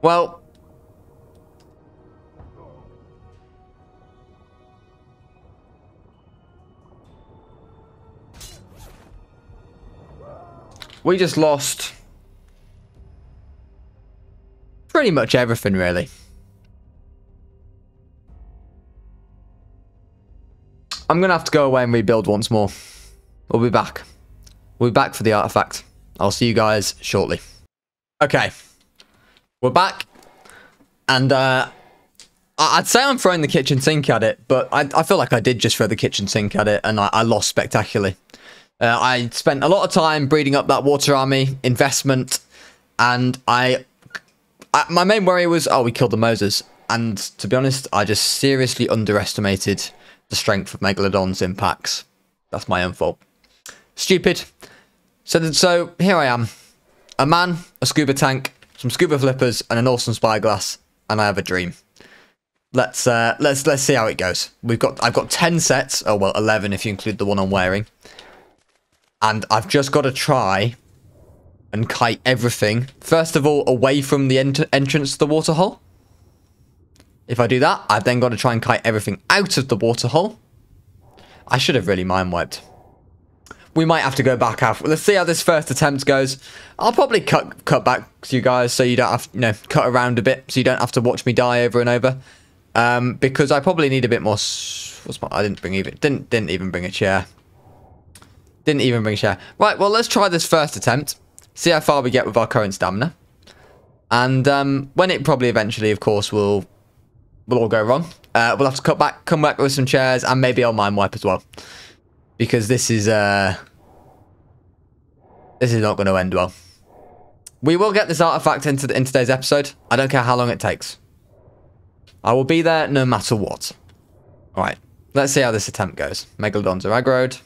Well. We just lost pretty much everything, really. I'm going to have to go away and rebuild once more. We'll be back. We'll be back for the artifact. I'll see you guys shortly. Okay. We're back. And uh, I'd say I'm throwing the kitchen sink at it, but I, I feel like I did just throw the kitchen sink at it, and I, I lost spectacularly. Uh, I spent a lot of time breeding up that water army investment, and I I, my main worry was, oh, we killed the Mosas. And to be honest, I just seriously underestimated the strength of Megalodon's impacts. That's my own fault. Stupid. So, so here I am. A man, a scuba tank, some scuba flippers, and an awesome spyglass, and I have a dream. Let's uh, let's let's see how it goes. We've got I've got ten sets. Oh well, eleven if you include the one I'm wearing. And I've just got to try and kite everything, first of all, away from the ent entrance to the waterhole. If I do that, I've then got to try and kite everything out of the waterhole. I should have really mind wiped. We might have to go back after. Let's see how this first attempt goes. I'll probably cut cut back to you guys so you don't have you know cut around a bit so you don't have to watch me die over and over. Um, because I probably need a bit more. What's my? I didn't bring even didn't didn't even bring a chair. Didn't even bring a chair. Right. Well, let's try this first attempt see how far we get with our current stamina. And um, when it probably eventually, of course, will will all go wrong, uh, we'll have to cut back, come back with some chairs, and maybe I'll mind wipe as well, because this is uh, this is not going to end well. We will get this artifact into the, in today's episode. I don't care how long it takes. I will be there no matter what. All right, let's see how this attempt goes. Megalodons are aggroed.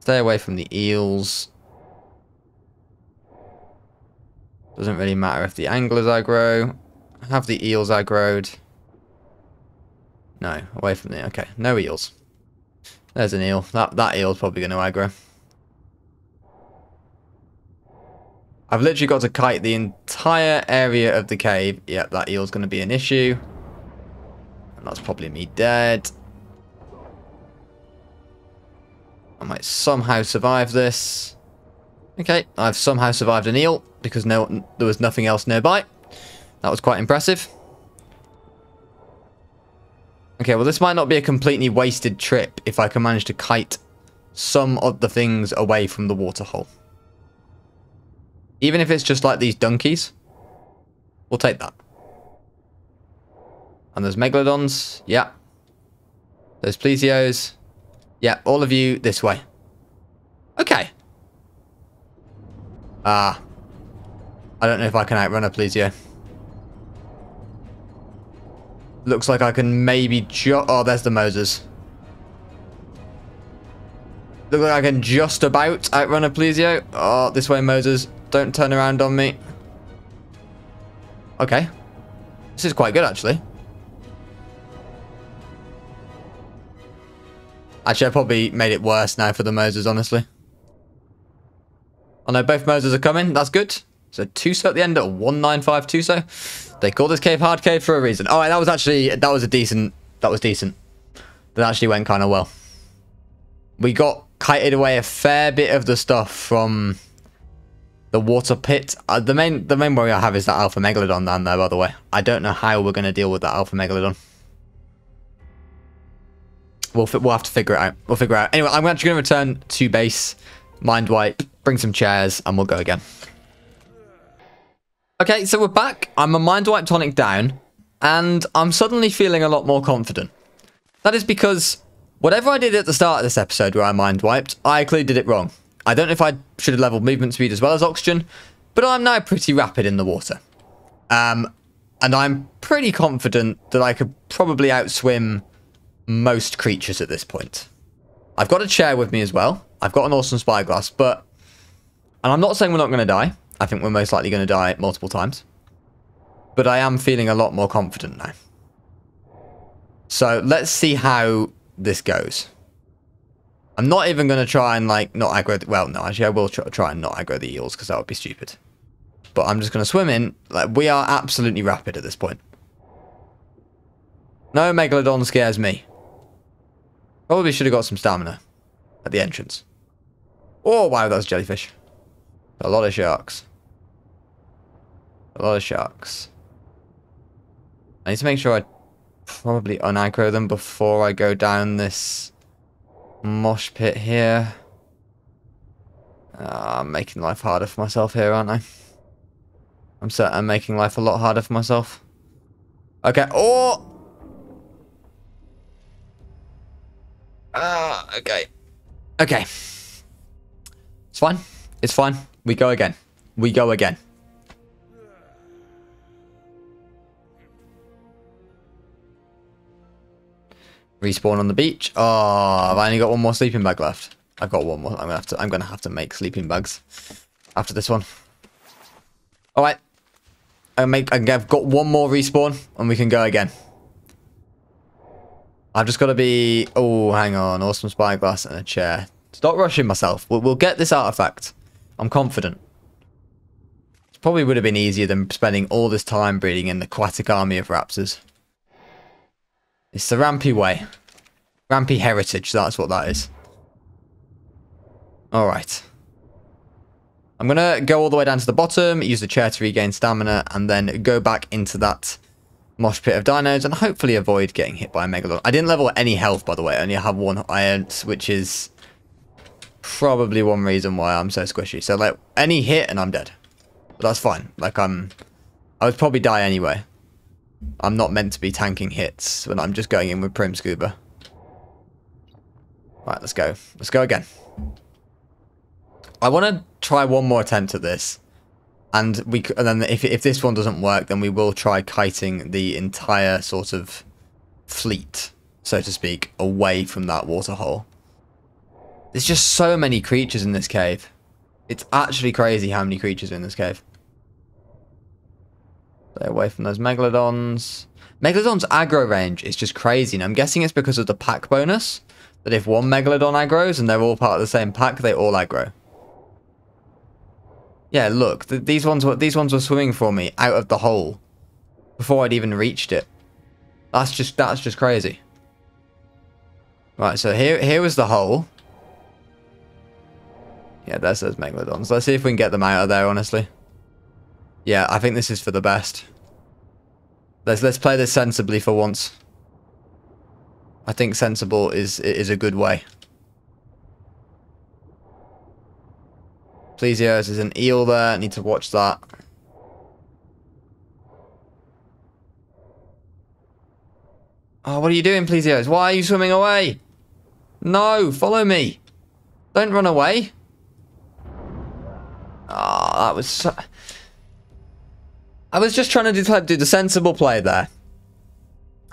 Stay away from the eels. Doesn't really matter if the anglers aggro. Have the eels aggroed. No, away from the... Okay, no eels. There's an eel. That, that eel's probably going to aggro. I've literally got to kite the entire area of the cave. Yep, that eel's going to be an issue. And that's probably me dead. I might somehow survive this. Okay, I've somehow survived an eel because no, there was nothing else nearby. That was quite impressive. Okay, well this might not be a completely wasted trip if I can manage to kite some of the things away from the waterhole. Even if it's just like these donkeys, we'll take that. And there's Megalodons, yeah. There's Plesios. Yeah, all of you this way. Okay. Ah. I don't know if I can outrun a Plesio. Looks like I can maybe Oh, there's the Mosas. Looks like I can just about outrun a Plesio. Oh, this way, Mosas. Don't turn around on me. Okay. This is quite good, actually. Actually, I probably made it worse now for the Mosas, honestly. Oh no, both Mosas are coming. That's good. So Tuso at the end at 195 Tuso. They call this cave hard cave for a reason. All right, that was actually, that was a decent, that was decent. That actually went kind of well. We got kited away a fair bit of the stuff from the water pit. Uh, the main the main worry I have is that Alpha Megalodon down there, by the way. I don't know how we're going to deal with that Alpha Megalodon. We'll, we'll have to figure it out. We'll figure it out. Anyway, I'm actually going to return to base, mind wipe, bring some chairs, and we'll go again. Okay, so we're back. I'm a mind wipe tonic down, and I'm suddenly feeling a lot more confident. That is because whatever I did at the start of this episode where I mind wiped, I clearly did it wrong. I don't know if I should have leveled movement speed as well as oxygen, but I'm now pretty rapid in the water. Um, and I'm pretty confident that I could probably outswim most creatures at this point. I've got a chair with me as well. I've got an awesome spyglass, but... And I'm not saying we're not going to die. I think we're most likely going to die multiple times. But I am feeling a lot more confident now. So let's see how this goes. I'm not even going to try and like not aggro... Well, no, actually I will try and not aggro the eels because that would be stupid. But I'm just going to swim in. Like We are absolutely rapid at this point. No Megalodon scares me. Probably should have got some stamina at the entrance. Oh, wow, that's jellyfish. A lot of sharks. A lot of sharks. I need to make sure I probably unaggro them before I go down this mosh pit here. Uh, I'm making life harder for myself here, aren't I? I'm certain I'm making life a lot harder for myself. Okay. Oh! Ah, okay. Okay. It's fine. It's fine. We go again. We go again. Respawn on the beach. Oh, I've only got one more sleeping bag left. I've got one more. I'm gonna have to. I'm gonna have to make sleeping bags after this one. All right. I make. I've got one more respawn, and we can go again. I've just got to be... Oh, hang on. Awesome spyglass and a chair. Stop rushing myself. We'll, we'll get this artifact. I'm confident. It probably would have been easier than spending all this time breeding an aquatic army of raptors. It's the Rampy way. Rampy heritage, that's what that is. Alright. I'm going to go all the way down to the bottom, use the chair to regain stamina, and then go back into that mosh pit of dinos and hopefully avoid getting hit by a megalodon. I didn't level any health, by the way. I only have one iron, which is probably one reason why I'm so squishy. So, like, any hit and I'm dead. But that's fine. Like, I'm... I would probably die anyway. I'm not meant to be tanking hits when I'm just going in with Prim Scuba. Right, let's go. Let's go again. I want to try one more attempt at this. And we and then if if this one doesn't work, then we will try kiting the entire sort of fleet, so to speak, away from that waterhole. There's just so many creatures in this cave. It's actually crazy how many creatures are in this cave. Away from those megalodons. Megalodon's aggro range is just crazy, and I'm guessing it's because of the pack bonus. That if one megalodon aggros and they're all part of the same pack, they all aggro. Yeah, look, th these ones were these ones were swimming for me out of the hole before I'd even reached it. That's just that's just crazy. Right, so here here was the hole. Yeah, there's those megalodons. Let's see if we can get them out of there, honestly. Yeah, I think this is for the best. Let's let's play this sensibly for once. I think sensible is is a good way. Plesios, there's an eel there. I need to watch that. Oh, what are you doing, Plesios? Why are you swimming away? No, follow me. Don't run away. Ah, oh, that was so... I was just trying to do, the sensible play there.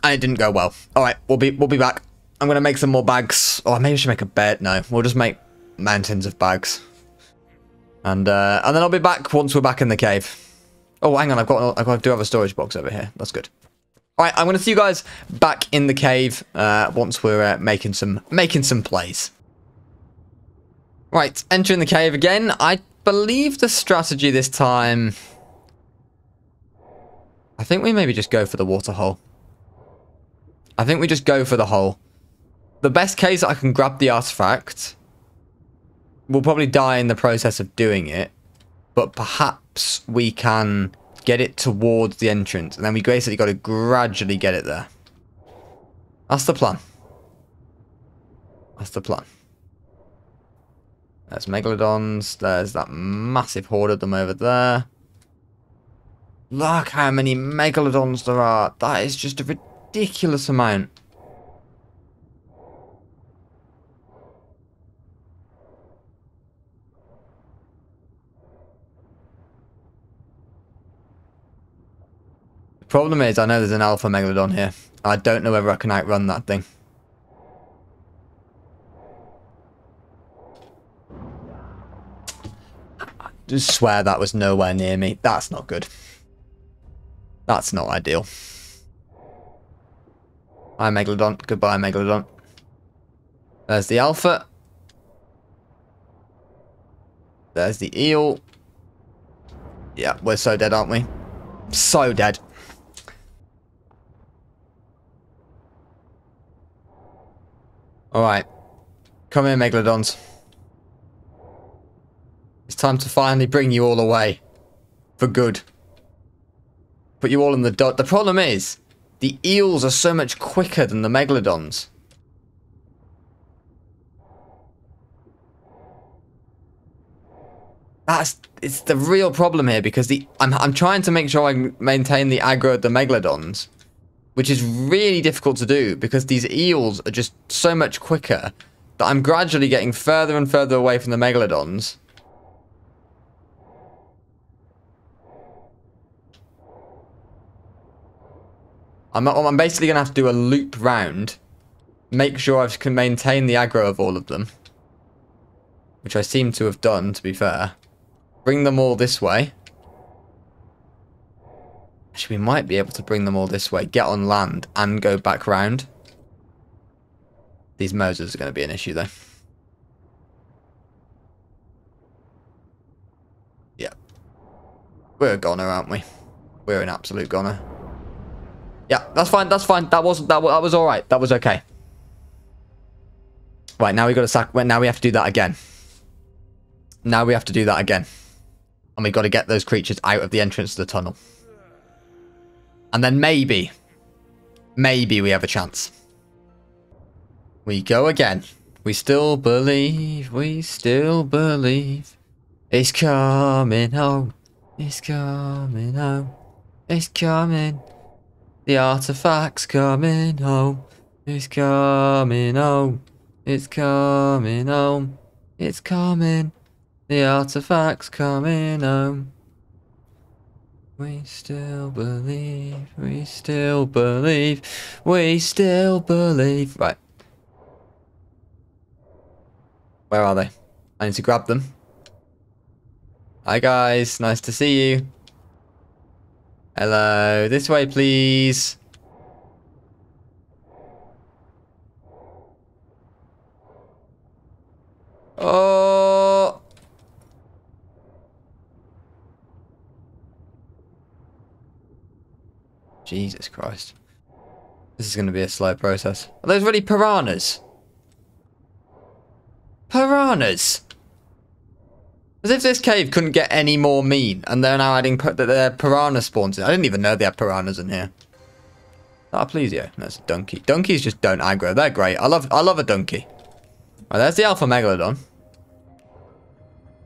And it didn't go well. Alright, we'll be we'll be back. I'm gonna make some more bags. Oh, maybe I should make a bed. No, we'll just make mountains of bags. And uh, and then I'll be back once we're back in the cave. Oh, hang on, I've got I've got, I do have a storage box over here. That's good. All right, I'm going to see you guys back in the cave uh, once we're uh, making some making some plays. Right, entering the cave again. I believe the strategy this time... I think we maybe just go for the water hole. I think we just go for the hole. The best case, I can grab the artifact. We'll probably die in the process of doing it. But perhaps we can get it towards the entrance. And then we basically got to gradually get it there. That's the plan. That's the plan. There's Megalodons. There's that massive horde of them over there. Look how many Megalodons there are. That is just a ridiculous amount. The problem is, I know there's an alpha megalodon here. I don't know whether I can outrun that thing. just swear that was nowhere near me. That's not good. That's not ideal. Hi, Megalodon. Goodbye, Megalodon. There's the Alpha. There's the Eel. Yeah, we're so dead, aren't we? So dead. Alright. Come here, Megalodons. It's time to finally bring you all away. For good. Put you all in the dot. The problem is, the eels are so much quicker than the megalodons. That's it's the real problem here because the I'm I'm trying to make sure I maintain the aggro of the megalodons, which is really difficult to do because these eels are just so much quicker that I'm gradually getting further and further away from the megalodons. I'm, I'm basically going to have to do a loop round. Make sure I can maintain the aggro of all of them. Which I seem to have done, to be fair. Bring them all this way. Actually, we might be able to bring them all this way. Get on land and go back round. These Mosas are going to be an issue, though. Yeah. We're a goner, aren't we? We're an absolute goner. Yeah, that's fine. That's fine. That wasn't that. That was all right. That was okay. Right now we got to sack. Now we have to do that again. Now we have to do that again, and we got to get those creatures out of the entrance to the tunnel. And then maybe, maybe we have a chance. We go again. We still believe. We still believe. It's coming home. It's coming home. It's coming. The artifact's coming home. It's coming home. It's coming home. It's coming. The artifact's coming home. We still believe. We still believe. We still believe. Right. Where are they? I need to grab them. Hi guys, nice to see you. Hello, this way, please. Oh. Jesus Christ. This is going to be a slow process. Are those really piranhas? Piranhas! As if this cave couldn't get any more mean, and they're now adding that their piranha spawns in. I didn't even know they had piranhas in here. that a Plesio? That's a donkey. Donkeys just don't aggro. They're great. I love I love a donkey. Right, there's the Alpha Megalodon.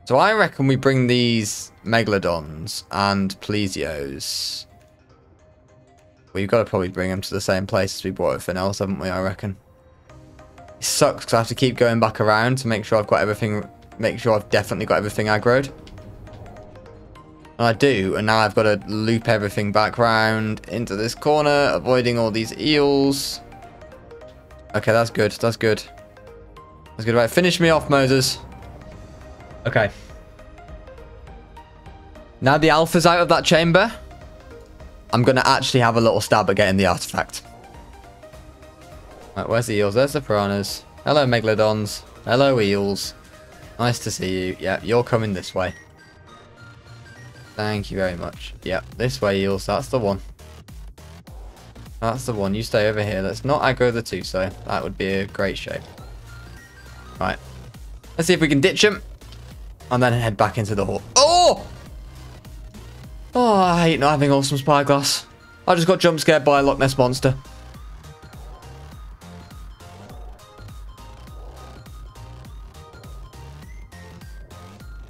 So I reckon we bring these Megalodons and Plesios. We've got to probably bring them to the same place as we brought everything else, haven't we, I reckon? It sucks because I have to keep going back around to make sure I've got everything, make sure I've definitely got everything aggroed. And I do, and now I've got to loop everything back round into this corner, avoiding all these eels. Okay, that's good, that's good. That's good, right, finish me off, Moses. Okay. Now the alpha's out of that chamber, I'm going to actually have a little stab at getting the artifact. Right, where's the eels? There's the piranhas. Hello, megalodons. Hello, eels. Nice to see you. Yeah, you're coming this way. Thank you very much. Yep, this way, eels. That's the one. That's the one. You stay over here. Let's not aggro the two, so that would be a great shape. Right. Let's see if we can ditch him. And then head back into the hall. Oh! Oh, I hate not having awesome spyglass. I just got jump scared by a Loch Ness monster.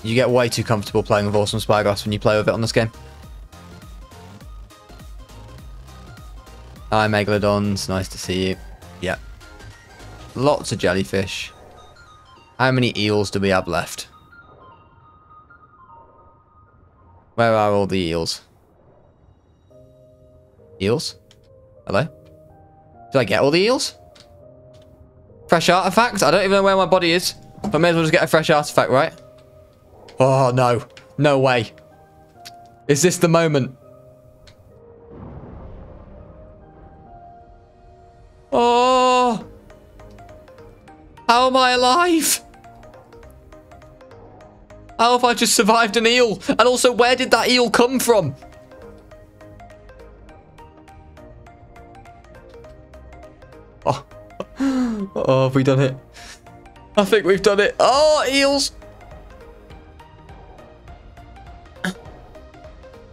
You get way too comfortable playing with awesome spyglass when you play with it on this game. Hi, Megalodons. Nice to see you. Yep. Lots of jellyfish. How many eels do we have left? Where are all the eels? Eels? Hello? Did I get all the eels? Fresh artifact? I don't even know where my body is. But may as well just get a fresh artifact, right? Oh, no. No way. Is this the moment? Oh! How am I alive? How have I just survived an eel? And also, where did that eel come from? Oh, oh have we done it? I think we've done it. Oh, eels.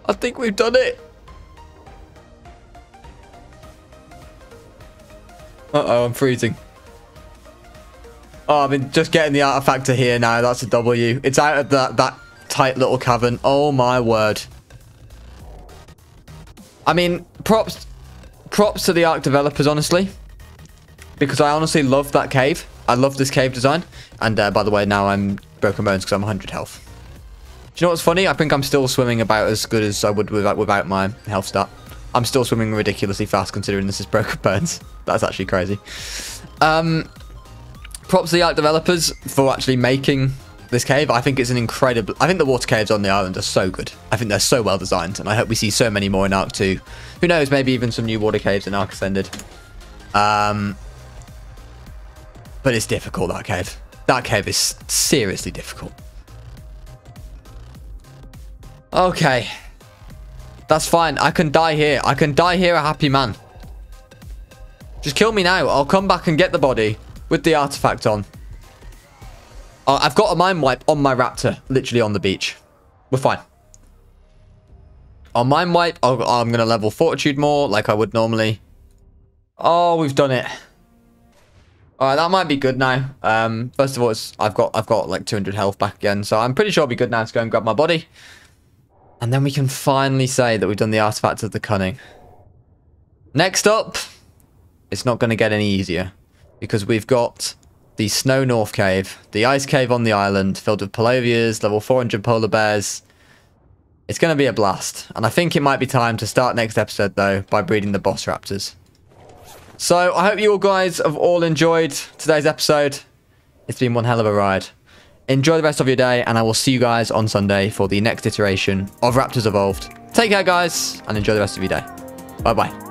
I think we've done it. Uh-oh, I'm freezing. Oh, I mean, just getting the artifact to here now. That's a W. It's out of that, that tight little cavern. Oh, my word. I mean, props props to the Ark developers, honestly. Because I honestly love that cave. I love this cave design. And uh, by the way, now I'm broken bones because I'm 100 health. You know what's funny? I think I'm still swimming about as good as I would without, without my health stat. I'm still swimming ridiculously fast considering this is broken bones. That's actually crazy. Um, props to the Ark developers for actually making this cave. I think it's an incredible... I think the water caves on the island are so good. I think they're so well designed, and I hope we see so many more in Ark 2. Who knows, maybe even some new water caves in Ark Ascended. Um, but it's difficult, that cave. That cave is seriously difficult. Okay. That's fine. I can die here. I can die here a happy man. Just kill me now. I'll come back and get the body with the artifact on. Uh, I've got a mind wipe on my raptor, literally on the beach. We're fine. On mind wipe, i am going to level fortitude more like I would normally. Oh, we've done it. All right, that might be good now. Um, first of all, I've got I've got like 200 health back again, so I'm pretty sure I'll be good now to go and grab my body. And then we can finally say that we've done the artifact of the cunning. Next up, it's not going to get any easier because we've got the Snow North Cave, the ice cave on the island filled with Purlovias, level 400 polar bears. It's going to be a blast. And I think it might be time to start next episode, though, by breeding the boss raptors. So I hope you all guys have all enjoyed today's episode. It's been one hell of a ride. Enjoy the rest of your day, and I will see you guys on Sunday for the next iteration of Raptors Evolved. Take care, guys, and enjoy the rest of your day. Bye-bye.